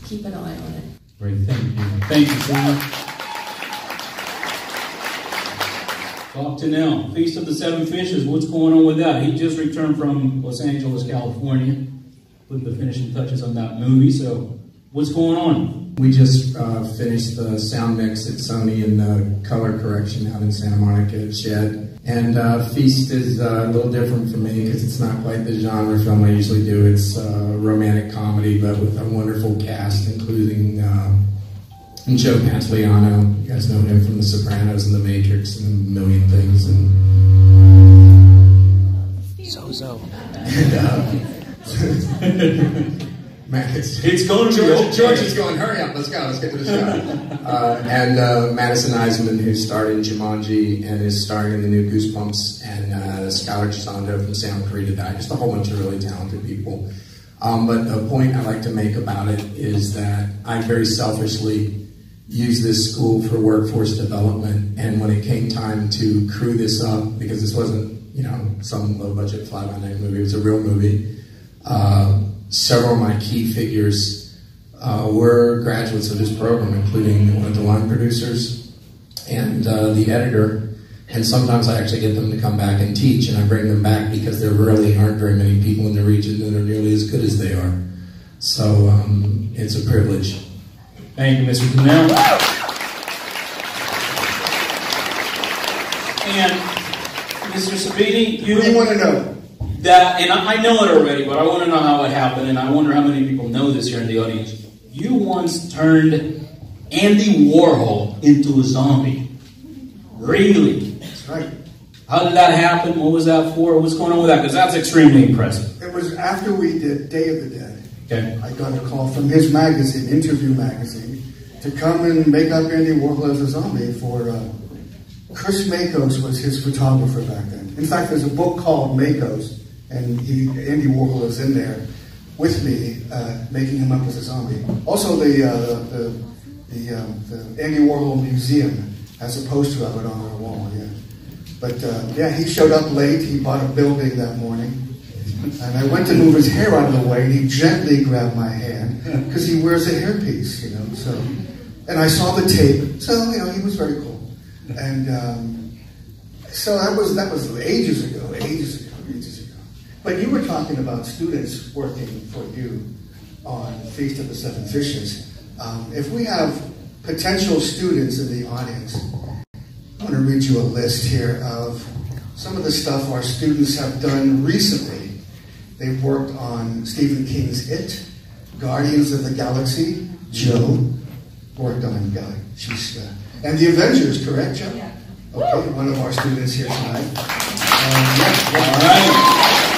keep an eye on it. Great, thank you. Thank you, Suze. Bob Tinnell, Feast of the Seven Fishes. What's going on with that? He just returned from Los Angeles, California, putting the finishing touches on that movie. So, what's going on? We just uh, finished the sound mix at Sony and the color correction out in Santa Monica at Shed. And uh, Feast is uh, a little different for me because it's not quite the genre film I usually do. It's uh, romantic comedy, but with a wonderful cast, including uh, Joe Pantoliano. You guys know him from The Sopranos and The Matrix and a million things. And Zozo. And, Man, it's, it's going to George, okay. George is going, hurry up, let's go, let's get to the show. uh, and uh, Madison Iseman, who starred in Jumanji and is starring in the new Goosebumps, and uh, Skyler Gisondo from Santa Clarita Diet, just a whole bunch of really talented people. Um, but the point I like to make about it is that I very selfishly used this school for workforce development, and when it came time to crew this up, because this wasn't, you know, some low budget fly by night movie, it was a real movie. Uh, several of my key figures uh, were graduates of this program, including one of the line producers and uh, the editor. And sometimes I actually get them to come back and teach, and I bring them back because there really aren't very many people in the region that are nearly as good as they are. So um, it's a privilege. Thank you, Mr. Tinnell. And Mr. Savini, you, you want to know? That, and I know it already, but I want to know how it happened, and I wonder how many people know this here in the audience. You once turned Andy Warhol into a zombie. Really? That's right. How did that happen? What was that for? What's going on with that? Because that's extremely impressive. It was after we did Day of the Dead. Okay. I got a call from his magazine, Interview Magazine, to come and make up Andy Warhol as a zombie for. Uh, Chris Makos was his photographer back then. In fact, there's a book called Makos, and he, Andy Warhol is in there with me, uh, making him up as a zombie. Also, the uh, the the, um, the Andy Warhol Museum has a poster of it on their wall. Yeah, but uh, yeah, he showed up late. He bought a building that morning. And I went to move his hair out of the way, and he gently grabbed my hand because he wears a hairpiece, you know. So, and I saw the tape, so you know he was very cool. And um, so that was that was ages ago, ages ago. But you were talking about students working for you on Feast of the Seven Fishes. Um, if we have potential students in the audience, I want to read you a list here of some of the stuff our students have done recently. They've worked on Stephen King's It, Guardians of the Galaxy, Joe worked on Guy. She's uh, and the Avengers, correct, Joe? Yeah. Okay, one of our students here tonight. Um, yeah, yeah. All right.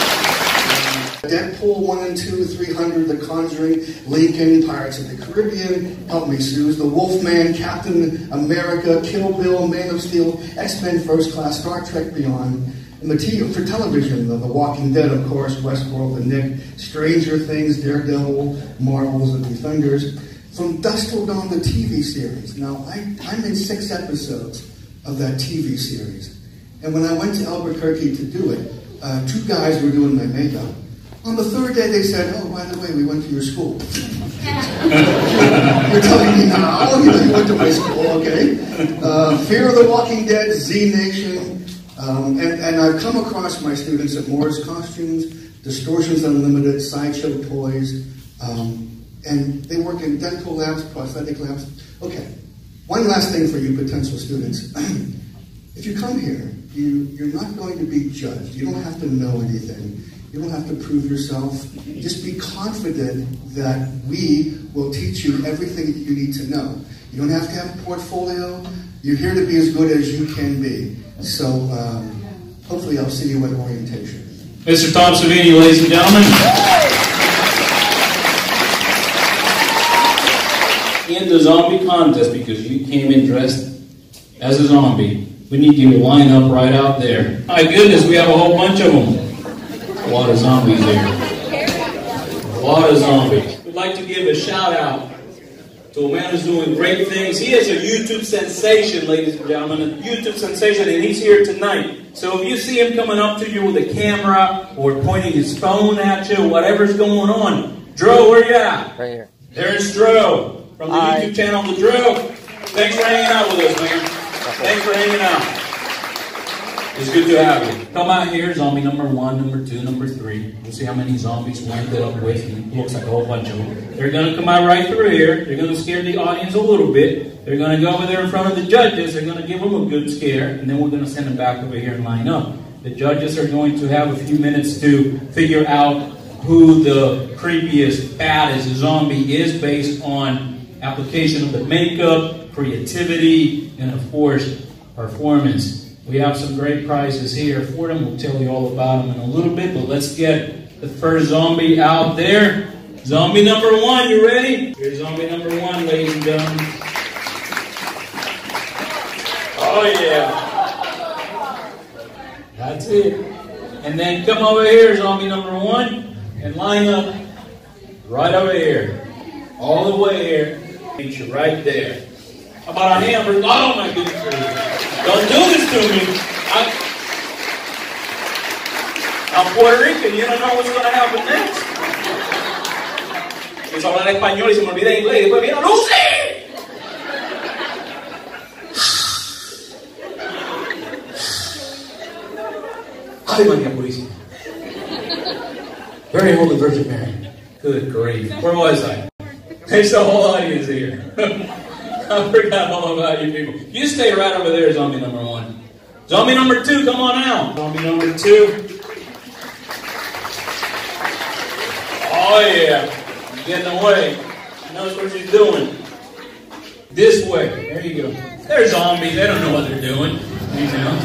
Deadpool 1 and 2, 300, The Conjuring, Lincoln, Pirates of the Caribbean, help me, Suze, The Wolfman, Captain America, Kill Bill, Man of Steel, X-Men First Class, Star Trek Beyond, and the t- for television, the, the Walking Dead, of course, Westworld, The Knick, Stranger Things, Daredevil, Marvels, and Defenders. From Dusk Till Dawn, the TV series. Now, I, I'm in six episodes of that TV series. And when I went to Albuquerque to do it, uh, two guys were doing my makeup. On the third day, they said, "Oh, by the way, we went to your school." You're telling me now? You know, you went to my school, okay? Uh, Fear of the Walking Dead, Z Nation, um, and, and I've come across my students at Morris Costumes, Distortions Unlimited, Sideshow Toys, um, and they work in dental labs, prosthetic labs. Okay, one last thing for you potential students. if you come here, you, you're not going to be judged. You don't have to know anything. You don't have to prove yourself. Just be confident that we will teach you everything that you need to know. You don't have to have a portfolio. You're here to be as good as you can be. So um, hopefully I'll see you at orientation. Mr. Tom Savini, ladies and gentlemen. In the zombie contest, because you came in dressed as a zombie, we need you to line up right out there. My goodness, we have a whole bunch of them. A lot of zombies there. A lot of zombies. We'd like to give a shout out to a man who's doing great things. He is a YouTube sensation, ladies and gentlemen, a YouTube sensation, and he's here tonight. So if you see him coming up to you with a camera or pointing his phone at you, whatever's going on, Dro, where you at? Right here. There's Dro from the Hi. YouTube channel, The Dro. Thanks for hanging out with us, man. Thanks for hanging out. It's good to have you. Come out here, zombie number one, number two, number three. We'll see how many zombies we ended up with. It looks like a whole bunch of them. They're going to come out right through here. They're going to scare the audience a little bit. They're going to go over there in front of the judges. They're going to give them a good scare, and then we're going to send them back over here and line up. The judges are going to have a few minutes to figure out who the creepiest, baddest zombie is based on application of the makeup, creativity, and of course, performance. We have some great prizes here for them. We'll tell you all about them in a little bit, but let's get the first zombie out there. Zombie number one, you ready? Here's zombie number one, ladies and gentlemen. Oh, yeah. That's it. And then come over here, zombie number one, and line up Right over here. All the way here. Meet you right there. About a hamburger? Oh my goodness. Don't do this to me. I, I'm Puerto Rican. You don't know what's going to happen next. Empiezo a hablar español y se me olvida inglés. Y después viene Lucy. Ay, María Purísima. Very Holy Virgin Mary. Good grief. Where was I? There's the whole audience here. I forgot all about you people. You stay right over there, zombie number one. Zombie number two, come on out. Zombie number two. Oh yeah. Getting away. Knows what she's doing. This way. There you go. They're zombies. They don't know what they're doing. You know.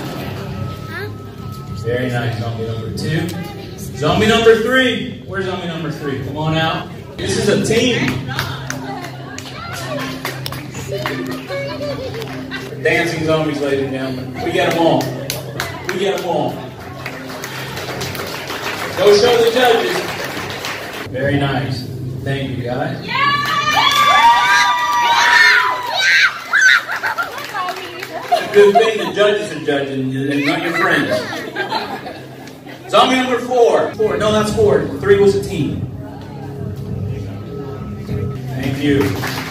Very nice. Zombie number two. Zombie number three. Where's zombie number three? Come on out. This is a team. Dancing zombies, ladies and gentlemen. We get them all. We get them all. Go show the judges. Very nice. Thank you, guys. A good thing the judges are judging you and not your friends. Zombie number four. Four. No, that's four. Three was a team. Thank you.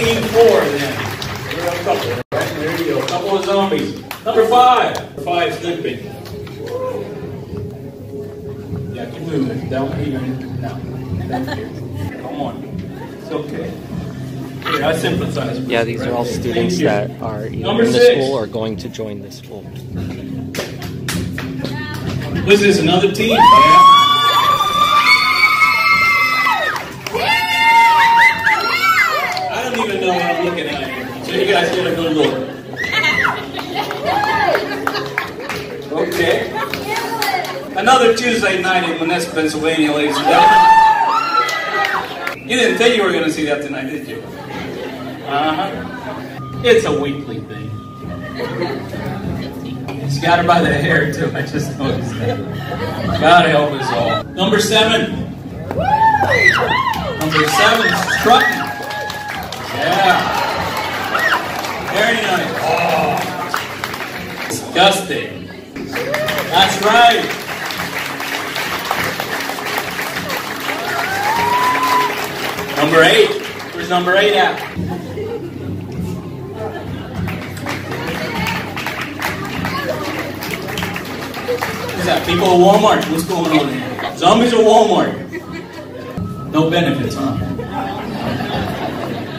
Well, that's team four then. We're a couple, right? There you go. A couple of zombies. Number five. Five sleeping. Yeah, keep moving. Don't even. No. Thank you. Come on. It's okay. Here, I sympathize Yeah, these right are all there. students that are either Number in the six. school or going to join the school. This is another team. Yeah. Know what I'm looking at. So you guys get a good look. Okay. Another Tuesday night in Monessen, Pennsylvania, ladies and gentlemen. You didn't think you were going to see that tonight, did you? Uh huh. It's a weekly thing. He's got her by the hair, too. I just noticed that. God help us all. Number seven. Number seven, Strutton. Yeah. Very nice. Oh. Disgusting. That's right. Number eight. Where's number eight at? What's that? People at Walmart. What's going on here? Zombies at Walmart. No benefits, huh?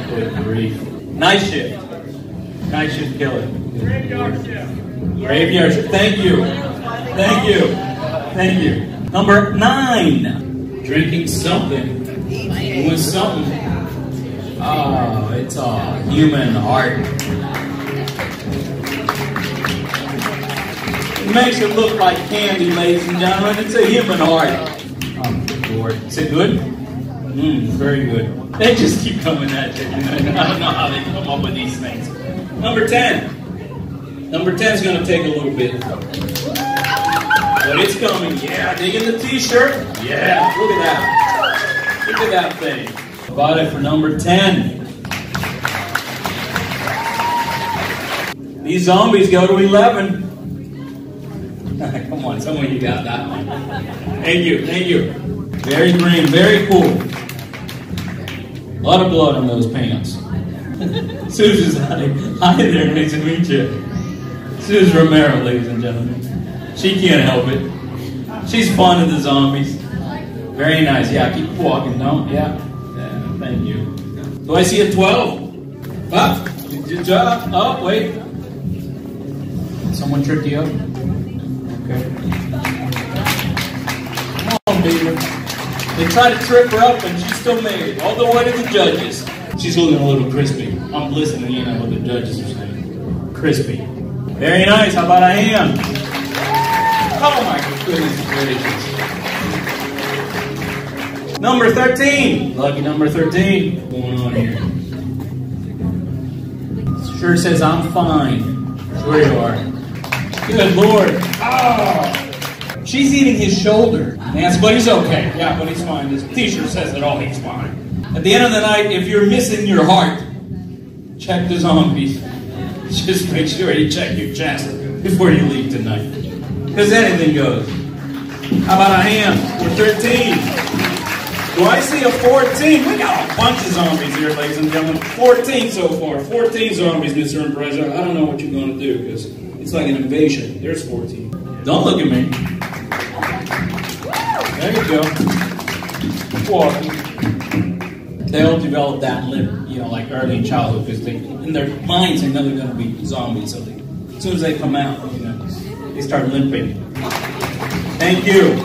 Good grief. Night shift. Night shift killer. Graveyard shift. Graveyard shift. Thank you. Thank you. Thank you. Number nine. Drinking something. Doing something. Oh, it's a human heart. It makes it look like candy, ladies and gentlemen. It's a human heart. Oh, good Lord. Is it good? Mmm, very good. They just keep coming at you. I don't know how they come up with these things. Number 10. Number 10 is going to take a little bit. But it's coming. Yeah, digging the t-shirt. Yeah, look at that. Look at that thing. Bought it for number 10. These zombies go to 11. Come on, someone you got that one. Thank you, thank you. Very green, very cool. A lot of blood on those pants. Susan's hi. Hi there, nice to meet you. Susan Romero, ladies and gentlemen. She can't help it. She's fond of the zombies. Very nice. Yeah, keep walking, no? Yeah. yeah thank you. Do I see a 12? Up. Good job. Oh, wait. Someone tripped you up? Okay. Come on, baby. They tried to trip her up and she still it. All the way to the judges. She's looking a little crispy. I'm listening in on what the judges are saying. Crispy. Very nice. How about I am? Oh my goodness gracious. Number 13. Lucky number 13. What's going on here? Sure says I'm fine. Sure you are. Good lord. Oh. She's eating his shoulder. Yes, but he's okay. Yeah, but he's fine. His t-shirt says it all. He's fine. At the end of the night, if you're missing your heart, check the zombies. Just make sure you check your chest before you leave tonight. Because anything goes. How about a hand? We're 13. Do I see a 14? We got a bunch of zombies here, ladies and gentlemen. 14 so far. 14 zombies, Mr. Impreza. I don't know what you're going to do because it's like an invasion. There's 14. Don't look at me. There you go. Walking. They'll develop that limp, you know, like early in childhood because they, in their minds, they know they're going to be zombies. So they, as soon as they come out, you know, they start limping. Thank you.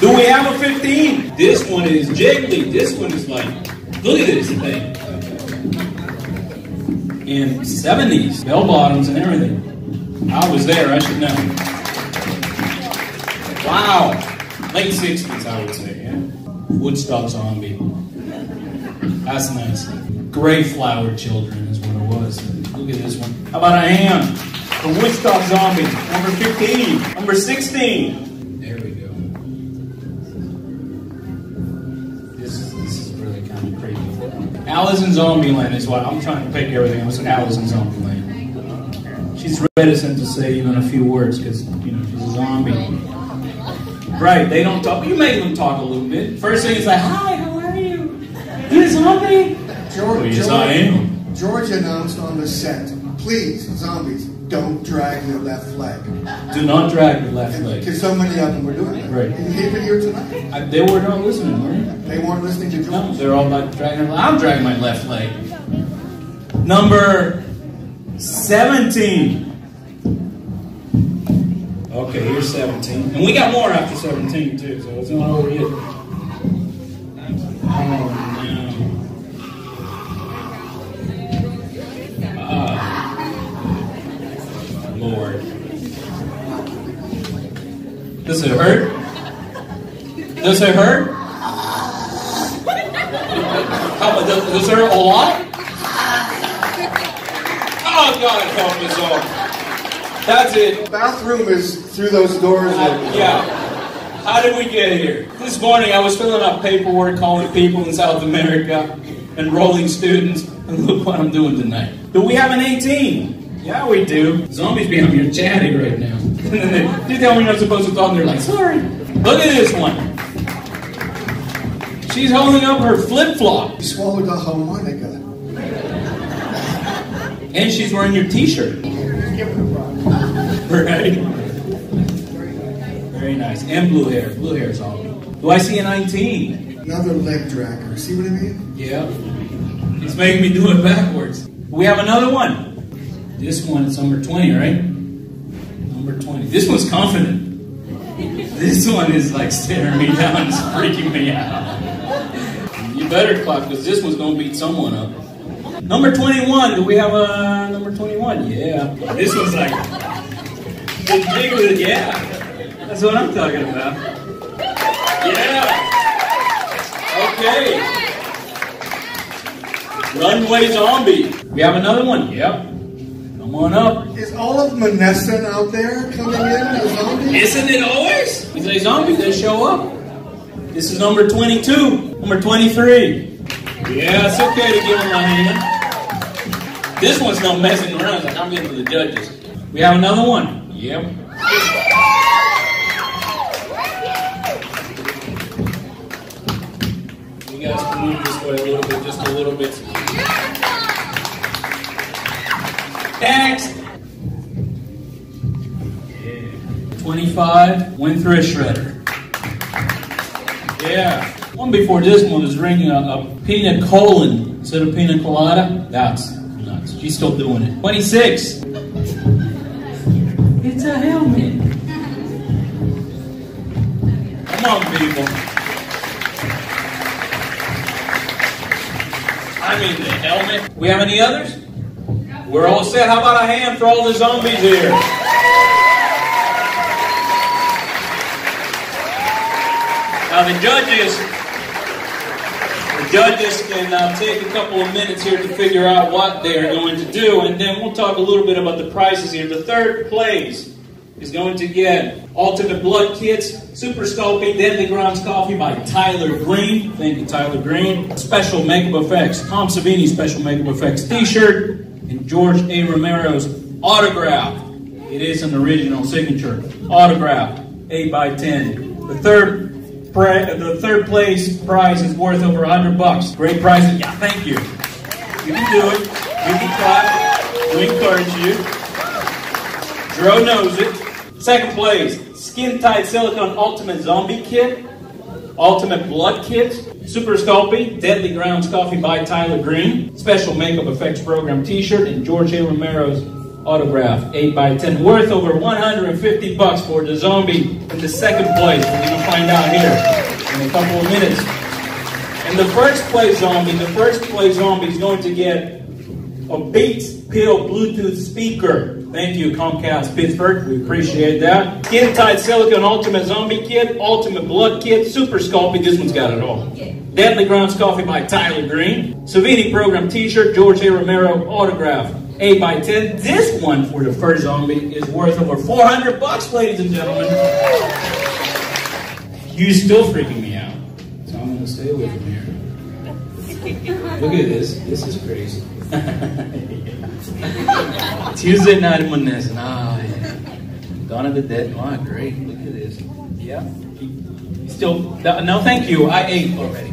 Do we have a 15? This one is jiggly. This one is like, look at this thing. In 70s, bell bottoms and everything. I was there, I should know. Wow. Late 60s, I would say, yeah. Woodstock zombie. That's nice. Gray flowered children is what it was. Look at this one. How about a hand? The Woodstock zombie. Number 15. Number 16. There we go. This, this is really kind of crazy. Alice in Zombieland is what I'm trying to pick everything. It was Alice in Zombieland. She's reticent to say even a few words because, you know, she's a zombie. Right, they don't talk. You make them talk a little bit. First thing is like, hi, how are you? You a zombie? George, Oh, yes, George, I am. George announced on the set, please, zombies, don't drag your left leg. Do not drag your left leg. Because so many of them were doing it. Right. And you even here tonight. I, they were not listening, were they? They weren't listening to George. No, they're all about dragging. I'm dragging my left leg. Number 17. Okay, here's 17. And we got more after 17, too, so it's not over yet. Oh, no. Ah. Lord. Does it hurt? Does it hurt? How, does, does it hurt a lot? Oh, God, help us all. That's it. Bathroom is through those doors. Uh, yeah. How did we get here? This morning I was filling out paperwork, calling people in South America, enrolling students, and look what I'm doing tonight. Do we have an 18? Yeah, we do. Zombies behind me are chatting right now. and then they, they tell me you're not supposed to talk, and they're like, sorry. Look at this one. She's holding up her flip flop. You swallowed a harmonica. And she's wearing your t shirt. Right? Very nice. And blue hair. Blue hair is all. Do I see a 19? Another leg dragger. See what I mean? Yeah. It's making me do it backwards. We have another one. This one is number 20, right? Number 20. This one's confident. This one is like staring me down, it's freaking me out. You better clap because this one's going to beat someone up. Number 21. Do we have a number 21? Yeah. This one's like. Yeah. That's what I'm talking about. Yeah. Okay. Runway zombie. We have another one. Yep. Come on up. Is all of Monessen out there coming in as zombies? Isn't it always? He's a zombie. They show up. This is number 22. Number 23. Yeah, it's okay to give him a hand. This one's not messing around. Like I'm getting to the judges. We have another one. Yep. Guys move this way a little bit, just a little bit. Next. 25 went through a shredder. Yeah. One before this one was drinking a, a pina colon instead of pina colada. That's nuts. She's still doing it. 26. It's a helmet. Come on, people. Helmet. We have any others? We're all set. How about a hand for all the zombies here? Now the judges, the judges can uh, take a couple of minutes here to figure out what they are going to do, and then we'll talk a little bit about the prizes here. The third place is going to get Ultimate Blood Kits, Super Sculpey, Deadly Grounds Coffee by Tyler Green. Thank you, Tyler Green. Special Makeup Effects, Tom Savini Special Makeup Effects t-shirt, and George A. Romero's autograph. It is an original signature autograph, 8 by 10 The third the third place prize is worth over 100 bucks. Great prize. Yeah, thank you. You can do it. You can clap. We encourage you. Dro knows it. Second place, Skin Tight Silicone Ultimate Zombie Kit, Ultimate Blood Kit, Super Sculpey, Deadly Grounds Coffee by Tyler Green, Special Makeup Effects Program T-shirt, and George A. Romero's autograph, 8x10, worth over 150 bucks for the zombie in the second place. We're going to find out here in a couple of minutes. And the first place zombie, the first place zombie is going to get a Beats Pill Bluetooth speaker. Thank you, Comcast Pittsburgh. We appreciate that. Skin Tight Silicone Ultimate Zombie Kit, Ultimate Blood Kit, Super Sculpey. This one's got it all. Deadly Grounds Coffee by Tyler Green. Savini Program T-shirt, George A. Romero autograph. 8 by 10 This one for the first zombie is worth over 400 bucks, ladies and gentlemen. You still freaking me out. So I'm going to stay away from here. Look at this. This is crazy. Tuesday night in Monessen. Ah, yeah. Dawn of the Dead. Oh, great. Look at this. Yeah. Still, no, thank you. I ate already.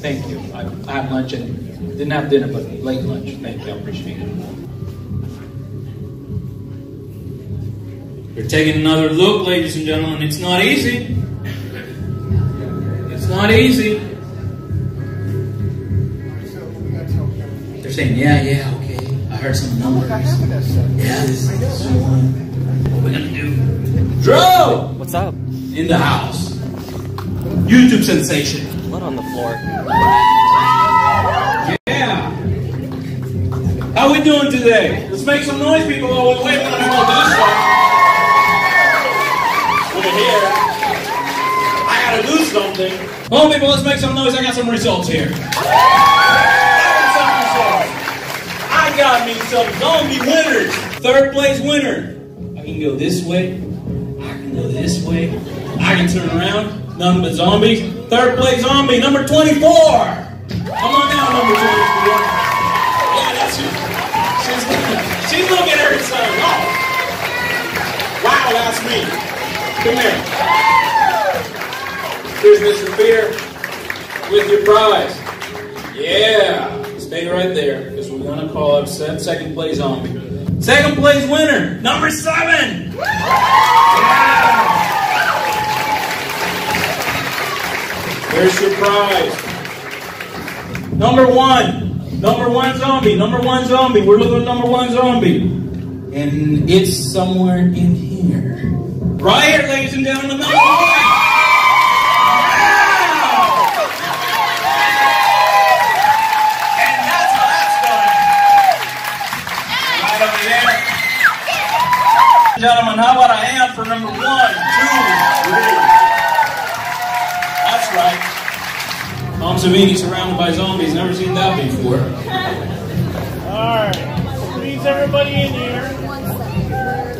Thank you. I, I had lunch and didn't have dinner, but late lunch. Thank you. I appreciate it. We're taking another look, ladies and gentlemen. It's not easy. It's not easy. Saying, yeah, yeah, okay. I heard some numbers. Yeah, this is. What we're gonna do? Dro! What's up? In the house. YouTube sensation. Blood on the floor. Yeah. How we doing today? Let's make some noise, people, while we wait for them to do stuff. Over here. I gotta do something. Come on, people, let's make some noise. I got some results here. Got me some zombie winners. Third place winner. I can go this way. I can go this way. I can turn around. None but zombies. Third place zombie, number 24. Come on down, number 24. Yeah, that's you. She's, she's looking at her son. Oh. Wow, that's me. Come here. Here's Mr. Beer with your prize. Yeah. Stay right there because we're going to call up second place zombie. Second place winner, number seven. There's your prize. Number one. Number one zombie. Number one zombie. We're looking at number one zombie. And it's somewhere in here. Right here, ladies and gentlemen. Gentlemen, how about a hand for number one, two, three? That's right. Tom Savini surrounded by zombies. Never seen that before. Alright. Squeeze everybody in here.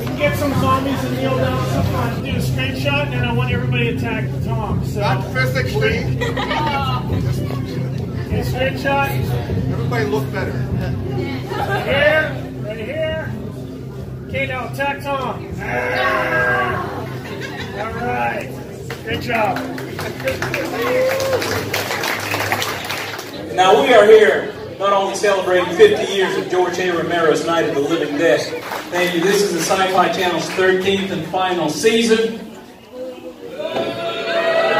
We can get some zombies and kneel down sometimes. Do a straight shot, and then I want everybody to attack Tom. So, Not fist extreme. Okay, straight shot. Everybody look better. Right here. Right here. Okay, now attack Tom. Alright. Good job. Now we are here not only celebrating 50 years of George A. Romero's Night of the Living Dead. Thank you. This is the Sci-Fi Channel's 13th and final season.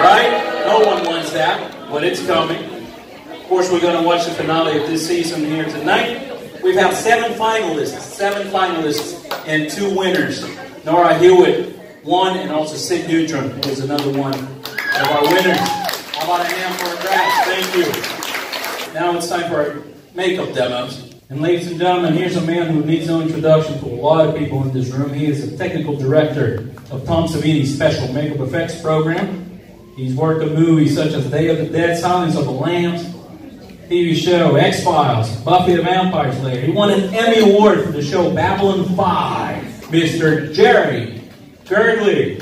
Right? No one wants that, but it's coming. Of course, we're going to watch the finale of this season here tonight. We've had seven finalists, seven finalists, and two winners. Nora Hewitt won, and also Cig Neutron was another one of our winners. How about a hand for a grass? Thank you. Now it's time for our makeup demos. And ladies and gentlemen, here's a man who needs no introduction to a lot of people in this room. He is the technical director of Tom Savini's special makeup effects program. He's worked on movies such as Day of the Dead, Silence of the Lambs, TV show X-Files, Buffy the Vampire Slayer. He won an Emmy Award for the show Babylon 5. Mr. Jerry Gergely.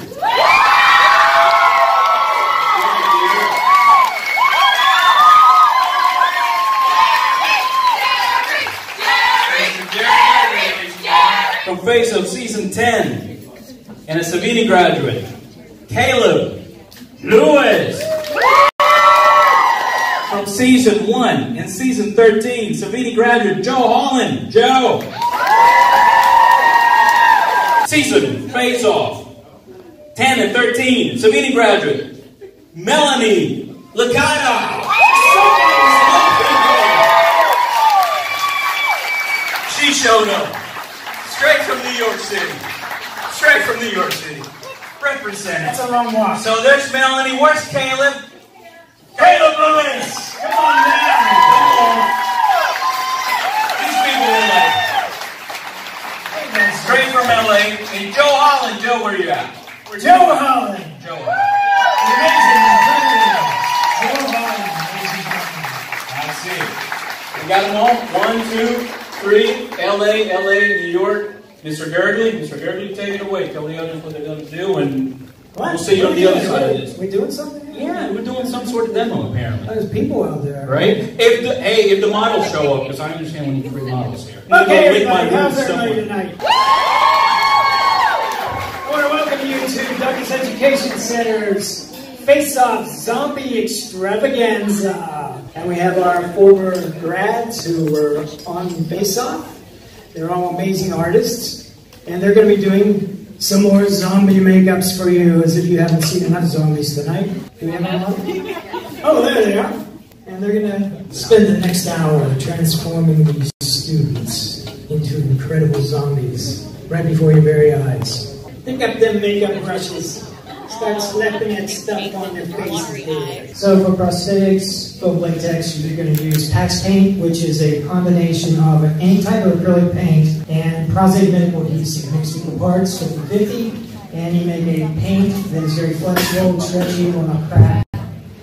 From Face Off Season 10 and a Savini graduate, Caleb Lewis. From Season 1 and Season 13, Savini graduate, Joe Holland. Joe. Season Face Off 10 and 13, Savini graduate, Melanie Licata. She showed up. Straight from New York City. Straight from New York City. Represented. That's a long walk. So there's Melanie. Where's Caleb? Caleb Lewis! Come on down! These people are like straight from LA. And Joe Holland, Joe, where you at? Where's Joe Holland. Joe Holland. I see. We got them all. One, two, three. LA, LA, New York. Mr. Gergely, Mr. Gergely, take it away. Tell the others what they're going to do, and we'll see you on the other side of this. We doing something? Yeah, we're doing some sort of demo apparently. There's people out there. Right? If the hey, if the models show up, because I understand we need three models here. Okay, We'll make my everybody, how's everybody tonight? I want to welcome you to Douglas Education Center's Face Off Zombie Extravaganza. And we have our former grads who were on Face Off. They're all amazing artists. And they're going to be doing some more zombie makeups for you as if you haven't seen enough zombies tonight. Do we have on? Oh, there they are. And they're going to spend the next hour transforming these students into incredible zombies right before your very eyes. Pick up them makeup brushes. Start slapping that stuff on their faces. So for prosthetics, faux latex, you're going to use Pax Paint, which is a combination of any type of acrylic paint and prosthetic medical adhesive mixed equal parts, 50-50, and you make a paint that is very flexible, and stretchy, will not crack,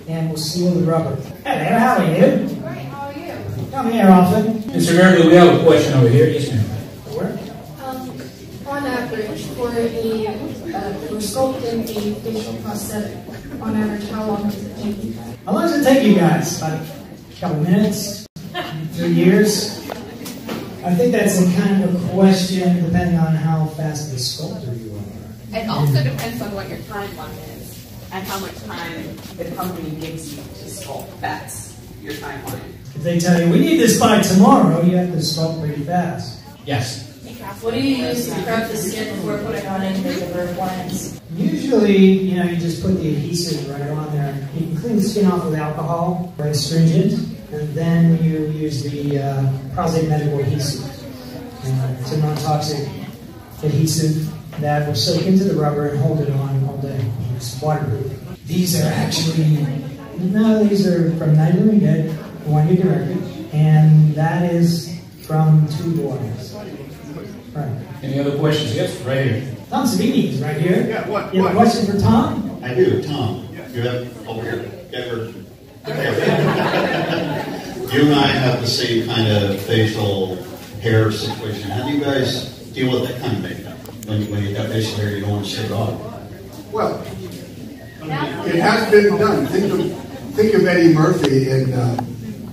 and will seal the rubber. Hello, how are you? Come here often. Mr. Gergely, we have a question over here. Yes, ma'am. Um, on average, for a for sculpting a facial prosthetic, on average, how long does it take you? guys? How long does it take you guys? About a couple minutes? Three years? I think that's a kind of a question depending on how fast the sculptor you are. It also depends on what your timeline is and how much time the company gives you to sculpt. That's your timeline. If they tell you, we need this by tomorrow, you have to sculpt pretty fast. Yes. What do you use to prep the skin before putting on any makeup or appliance? Usually, you know, you just put the adhesive right on there. You can clean the skin off with alcohol, very astringent, and then you use the uh, medical adhesive. Uh, it's a non-toxic adhesive that will soak into the rubber and hold it on all day. It's waterproof. These are actually, no, these are from Night of the Dead, the one you directed, and that is from Two Boys. Right. Any other questions? Yes, right here. Tom Savini is right here. Yeah, what? You have a question for Tom? I do, Tom. You have over here. Get her. You and I have the same kind of facial hair situation. How do you guys deal with that kind of makeup? When you, when you got facial hair, you don't want to shave it off. Well, it has been done. Think of, think of Eddie Murphy and uh,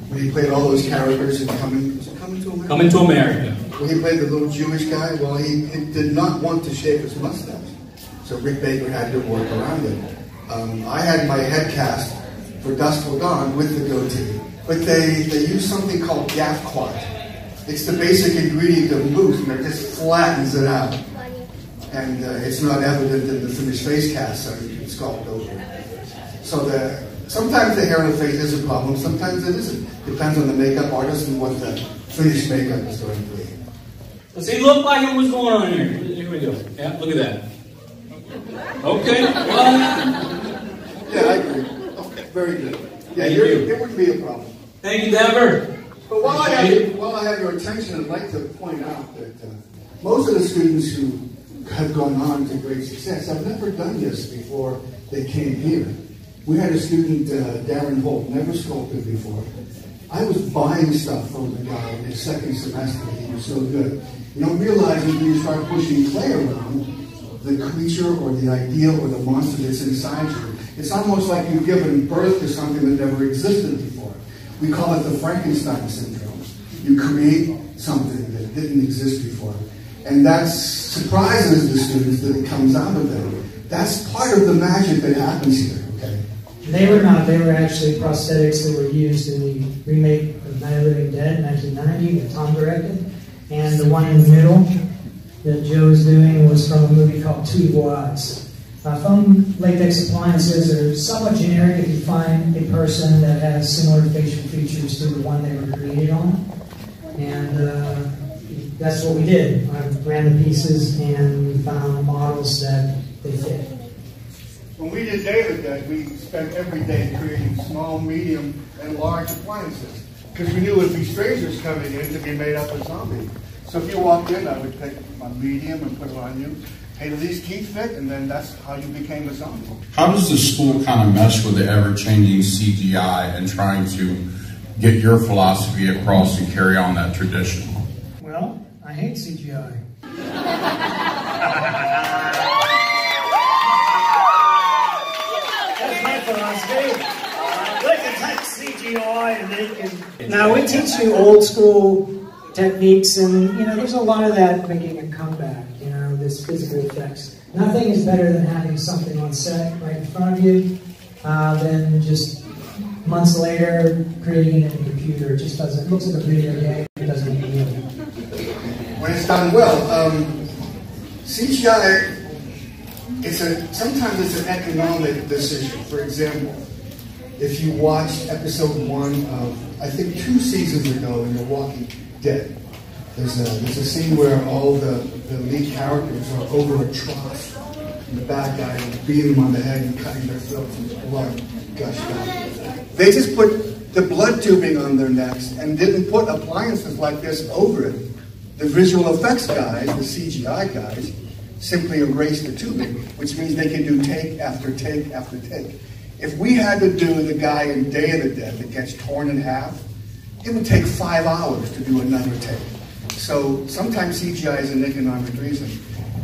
when he played all those characters in Coming, Coming to America? Coming to America. When he played the little Jewish guy, well, he, he did not want to shave his mustache. So Rick Baker had to work around it. Um, I had my head cast for Dusk Till Dawn with the goatee, but they, they use something called Gafquat. It's the basic ingredient of mousse, and it just flattens it out. And uh, it's not evident in the finished face cast, so you can sculpt over it. So the, sometimes the hair on the face is a problem, sometimes it isn't. Depends on the makeup artist and what the finished makeup is going to be. Does he look like it? What's going on here? Here we go. Yeah, look at that. Okay. Well, Yeah, I agree. Okay, very good. Yeah, Thank you're, it wouldn't be a problem. thank you, Denver. But while I have, while I have your attention, I'd like to point out that uh, most of the students who have gone on to great success I've never done this before they came here. We had a student, uh, Darren Holt, never sculpted before. I was buying stuff from the guy in his second semester. He was so good. You don't realize until you start pushing clay around the creature or the ideal or the monster that's inside you. It's almost like you've given birth to something that never existed before. We call it the Frankenstein syndrome. You create something that didn't exist before. And that surprises the students that it comes out of them. That's part of the magic that happens here, okay? They were not. They were actually prosthetics that were used in the remake of Night of the Living Dead in 1990 that Tom directed. And the one in the middle that Joe is doing was from a movie called Two Evil Eyes. Uh, foam latex appliances are somewhat generic if you find a person that has similar facial features to the one they were created on. And uh, that's what we did. I ran the pieces and we found models that they fit. When we did Day the Dead, we spent every day creating small, medium, and large appliances. Because we knew it would be strangers coming in to be made up of zombies. So if you walked in, I would take my medium and put it on you. Hey, do these teeth fit? And then that's how you became a zombie. How does the school kind of mesh with the ever-changing CGI and trying to get your philosophy across and carry on that tradition? Well, I hate CGI. That's my philosophy. They can take CGI and they can. Now we teach you old school techniques, and you know, there's a lot of that making a comeback. You know, this physical effects. Nothing is better than having something on set right in front of you uh, than just months later creating it in a computer. It just doesn't. It looks like a video game. It doesn't feel. when it's done well. Um, CGI, it's a sometimes it's an economic decision. For example, if you watched episode one of I think two seasons ago in The Walking Dead, there's a there's a scene where all the, the lead characters are over a trough, and the bad guy is beating them on the head and cutting their throats and blood gushed out. They just put the blood tubing on their necks and didn't put appliances like this over it. The visual effects guys, the CGI guys, simply erased the tubing, which means they can do take after take after take. If we had to do the guy in Day of the Dead that gets torn in half, it would take five hours to do another take. So sometimes CGI is an economic reason.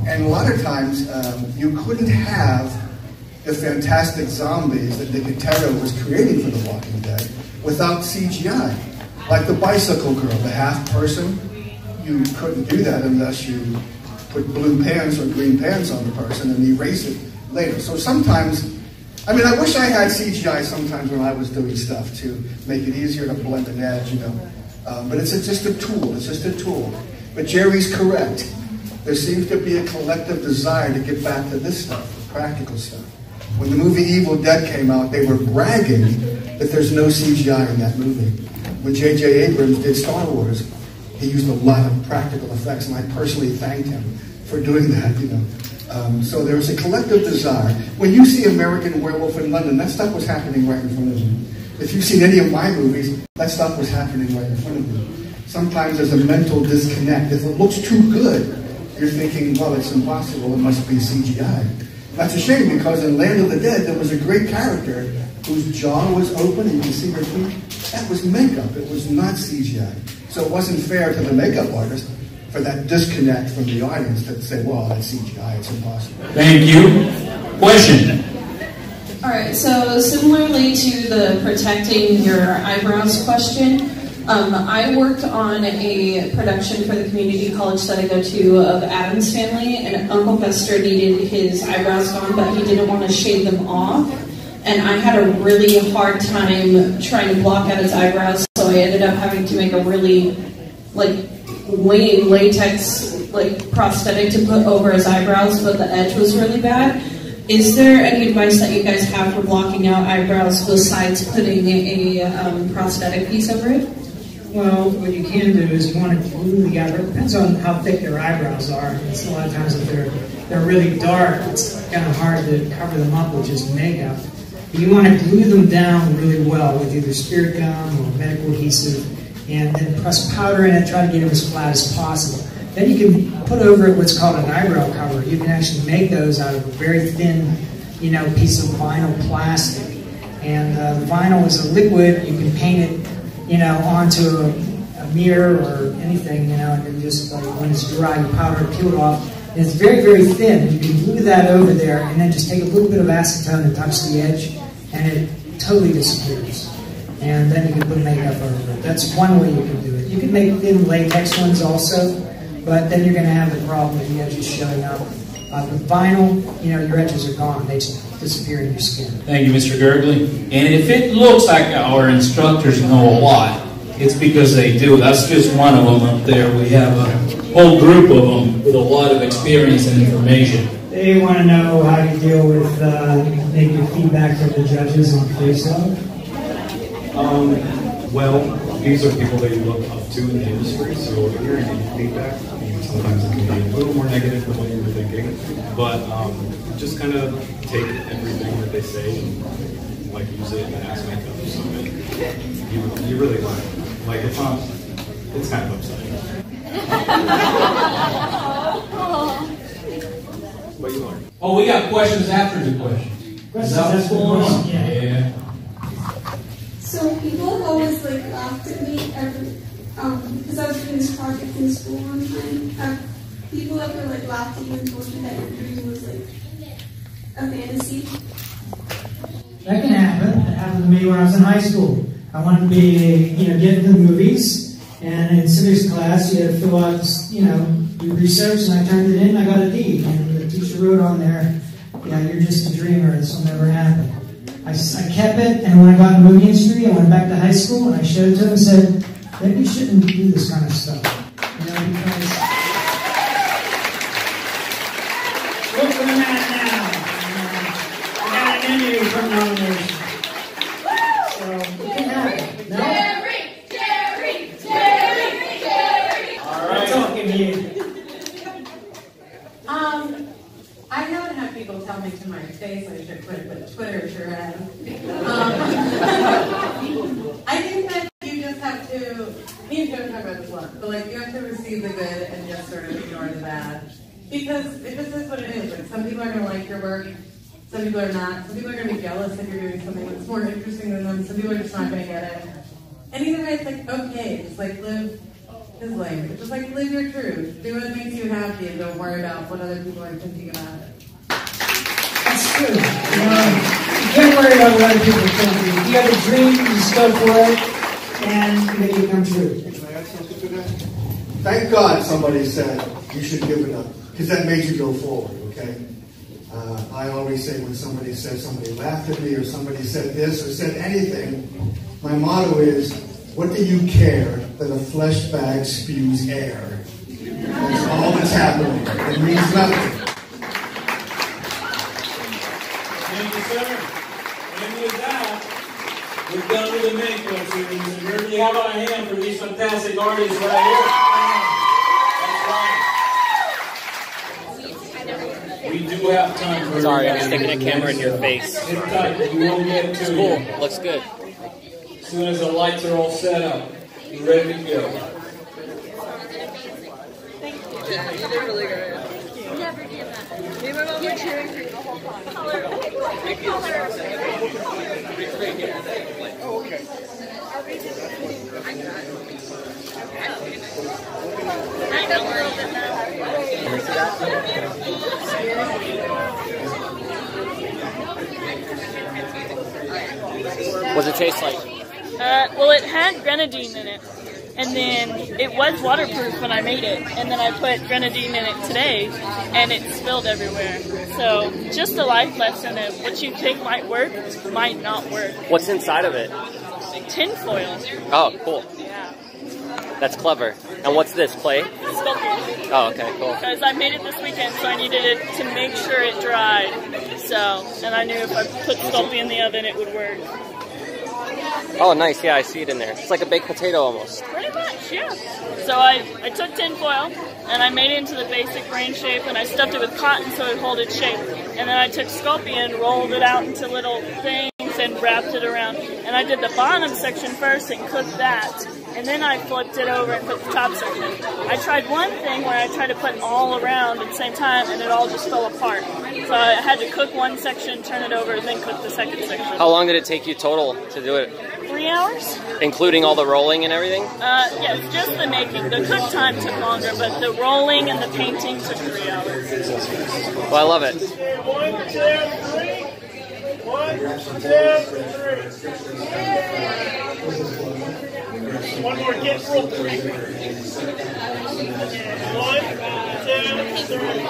And a lot of times um, you couldn't have the fantastic zombies that Nicotero was creating for The Walking Dead without CGI. Like the bicycle girl, the half person, you couldn't do that unless you put blue pants or green pants on the person and erase it later. So sometimes, I mean, I wish I had CGI sometimes when I was doing stuff to make it easier to blend an edge, you know. Um, but it's a, just a tool. It's just a tool. But Jerry's correct. There seems to be a collective desire to get back to this stuff, the practical stuff. When the movie Evil Dead came out, they were bragging that there's no CGI in that movie. When J.J. Abrams did Star Wars, he used a lot of practical effects, and I personally thanked him for doing that, you know. Um, so there was a collective desire. When you see American Werewolf in London, that stuff was happening right in front of you. If you've seen any of my movies, that stuff was happening right in front of you. Sometimes there's a mental disconnect. If it looks too good, you're thinking, well, it's impossible, it must be CGI. That's a shame because in Land of the Dead, there was a great character whose jaw was open and you can see her teeth. That was makeup, it was not CGI. So it wasn't fair to the makeup artist for that disconnect from the audience that say, well, that's CGI, it's impossible. Thank you. Question. All right, so similarly to the protecting your eyebrows question, um, I worked on a production for the community college that I go to of Addams Family, and Uncle Fester needed his eyebrows gone, but he didn't want to shave them off. And I had a really hard time trying to block out his eyebrows, so I ended up having to make a really like lame latex like prosthetic to put over his eyebrows, but the edge was really bad. Is there any advice that you guys have for blocking out eyebrows besides putting a um, prosthetic piece over it? Well, what you can do is you want to glue the eyebrow. Depends on how thick their eyebrows are. It's a lot of times if they're they're really dark, it's kind of hard to cover them up with just makeup. But you want to glue them down really well with either spirit gum or medical adhesive, and then press powder in it. Try to get it as flat as possible. Then you can put over it what's called an eyebrow cover. You can actually make those out of a very thin, you know, piece of vinyl plastic. And uh, the vinyl is a liquid. You can paint it you know, onto a, a mirror or anything, you know, and then just like when it's dry, you powder it, peel it off, And it's very, very thin. You can glue that over there and then just take a little bit of acetone and touch the edge, and it totally disappears. And then you can put makeup over it. That's one way you can do it. You can make thin latex ones also, but then you're going to have the problem of the edges showing up. Uh, with vinyl, you know, your edges are gone. They just disappear in your skin. Thank you, Mr. Gergely. And if it looks like our instructors know a lot, it's because they do. That's just one of them up there. We have a whole group of them with a lot of experience and information. They want to know how you deal with uh, negative feedback from the judges on Face Off. Um, well, these are people that you look up to in the industry, so if you're getting feedback, sometimes it can be a little more negative than what you were thinking. But um, just kind of take everything that they say and like use it and ask makeup so that you, you really learn. Like it's not, it's kind of upsetting. but you learn. Oh, we got questions after the questions. Is that what's going on? Yeah. So people always like laughed at me every um because I was doing this project in school one time. Have people ever like laughed at you and told you that your dream was like a fantasy? That can happen. It happened to me when I was in high school. I wanted to be, you know, get into the movies, and in civics class, you had to fill out, you know, do research, and I turned it in, I got a D, and the teacher wrote on there, know, you're just a dreamer, this will never happen. I, I kept it, and when I got in the movie industry, I went back to high school, and I showed it to them and said, maybe you shouldn't do this kind of stuff, you know, because look where I'm at now. I got an Emmy from nomination. So it can happen. No? All right. Talking here. Um, I haven't had people tell me to my face I should quit, but Twitter sure has. Um, I think that you just have to, me and Joe talk about this a lot, but like you have to receive the good and just sort of ignore the bad. Because it just is what it is. Like some people are going to like your work, some people are not. Some people are going to be jealous if you're doing something that's more interesting than them. Some people are just not going to get it. And either way, it's like, okay, just like live his life. Just like live your truth. Do what makes you happy and don't worry about what other people are thinking about it. That's true. You, know, you can't worry about what other people think. If you have a dream, you just go for it, and make it come true. Can I add something to that? Thank God somebody said you should give it up, because that made you go forward, okay? Uh, I always say when somebody says somebody laughed at me or somebody said this or said anything, my motto is, what do you care that a flesh bag spews air? That's all that's happening. It means nothing. Thank you, sir. And with that, we've done with the makeup series. And really, how about a hand for these fantastic artists right here? That's right. We do have time for Sorry, I'm sticking a camera in your face. Sit tight. You won't get to It's cool. Looks good. As soon as the lights are all set up, you're ready to go. You did really good. Never did that. You're cheering for you the whole time. Color. Oh, okay. What does it taste like? Uh, well, it had grenadine in it, and then it was waterproof when I made it, and then I put grenadine in it today, and it spilled everywhere. So, just a life lesson of what you think might work might not work. What's inside of it? Tin foil. Oh, cool. That's clever. And what's this, clay? Oh, okay, cool. Because I made it this weekend, so I needed it to make sure it dried. So, and I knew if I put Sculpey in the oven, it would work. Oh, nice. Yeah, I see it in there. It's like a baked potato almost. Pretty much, yeah. So I, I took tin foil and I made it into the basic brain shape and I stuffed it with cotton so it would hold its shape. And then I took Sculpion, rolled it out into little things and wrapped it around. And I did the bottom section first and cooked that. And then I flipped it over and put the top section. I tried one thing where I tried to put all around at the same time and it all just fell apart. So I had to cook one section, turn it over, and then cook the second section. How long did it take you total to do it? Three hours. Including all the rolling and everything? Uh, yes, just the making. The cook time took longer, but the rolling and the painting took three hours. Well, I love it. One, two, three. One, two, three. One more, get real three. One, two, three.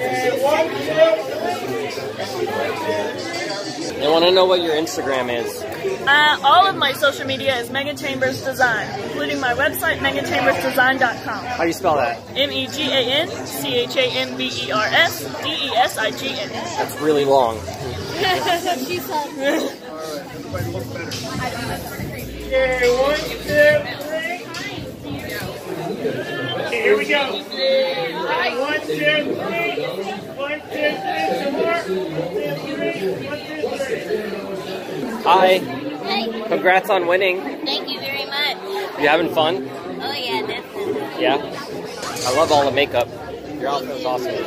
And one, two, three. They want to know what your Instagram is. Uh, all of my social media is Megan Chambers Design, including my website, meganchambersdesign.com. How do you spell that? M E G A N C H A M B E R S D E S I G N. That's really long. she said. Okay, one, two, three. Okay, here we go. One, two, three. One, two, three. Some more. One, two, three. One, two, three. Hi. Hey. Congrats on winning. Thank you very much. You having fun? Oh yeah, definitely. Yeah. I love all the makeup. Your outfit was awesome. So.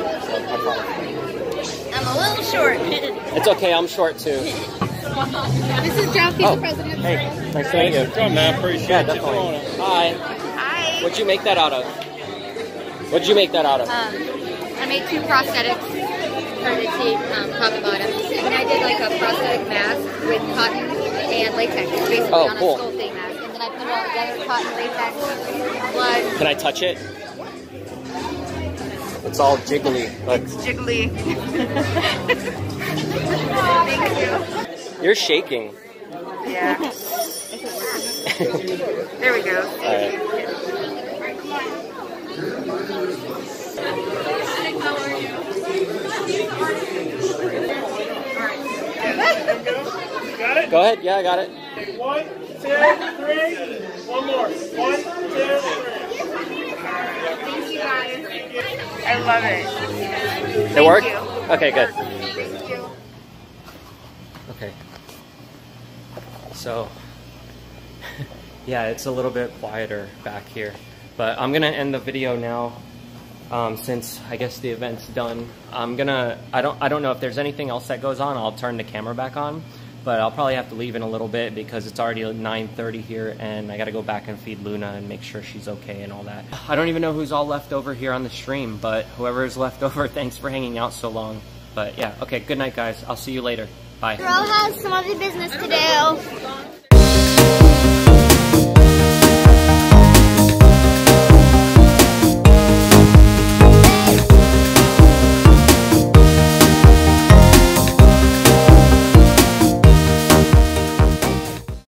I'm a little short. It's okay. I'm short too. this is Jackie, Oh, the president. Hey, nice to meet you. Come, man. Appreciate yeah, definitely. throwing it. Hi. Hi. What'd you make that out of? What'd you make that out of? Um, I made two prosthetics for the teeth, um, top and bottom. And I did like a prosthetic mask with cotton and latex, basically Oh, on cool. a sculpting mask. And then I put it all together, cotton, latex, blood. Can I touch it? It's all jiggly. Look. Jiggly. Thank you. You're shaking. Yeah. there we go. Alright. Got it? Go ahead. Yeah, I got it. One, two, three. One more. One, two, three. Thank you guys. I love it. It worked? you. Okay, good. Thank you. Okay. So, yeah, it's a little bit quieter back here. But I'm gonna end the video now. Um, since I guess the event's done, I'm gonna. I don't. I don't know if there's anything else that goes on. I'll turn the camera back on, but I'll probably have to leave in a little bit because it's already 9:30 here, and I got to go back and feed Luna and make sure she's okay and all that. I don't even know who's all left over here on the stream, but whoever is left over, thanks for hanging out so long. But yeah, okay. Good night, guys. I'll see you later. Bye. Girl has some other business to do.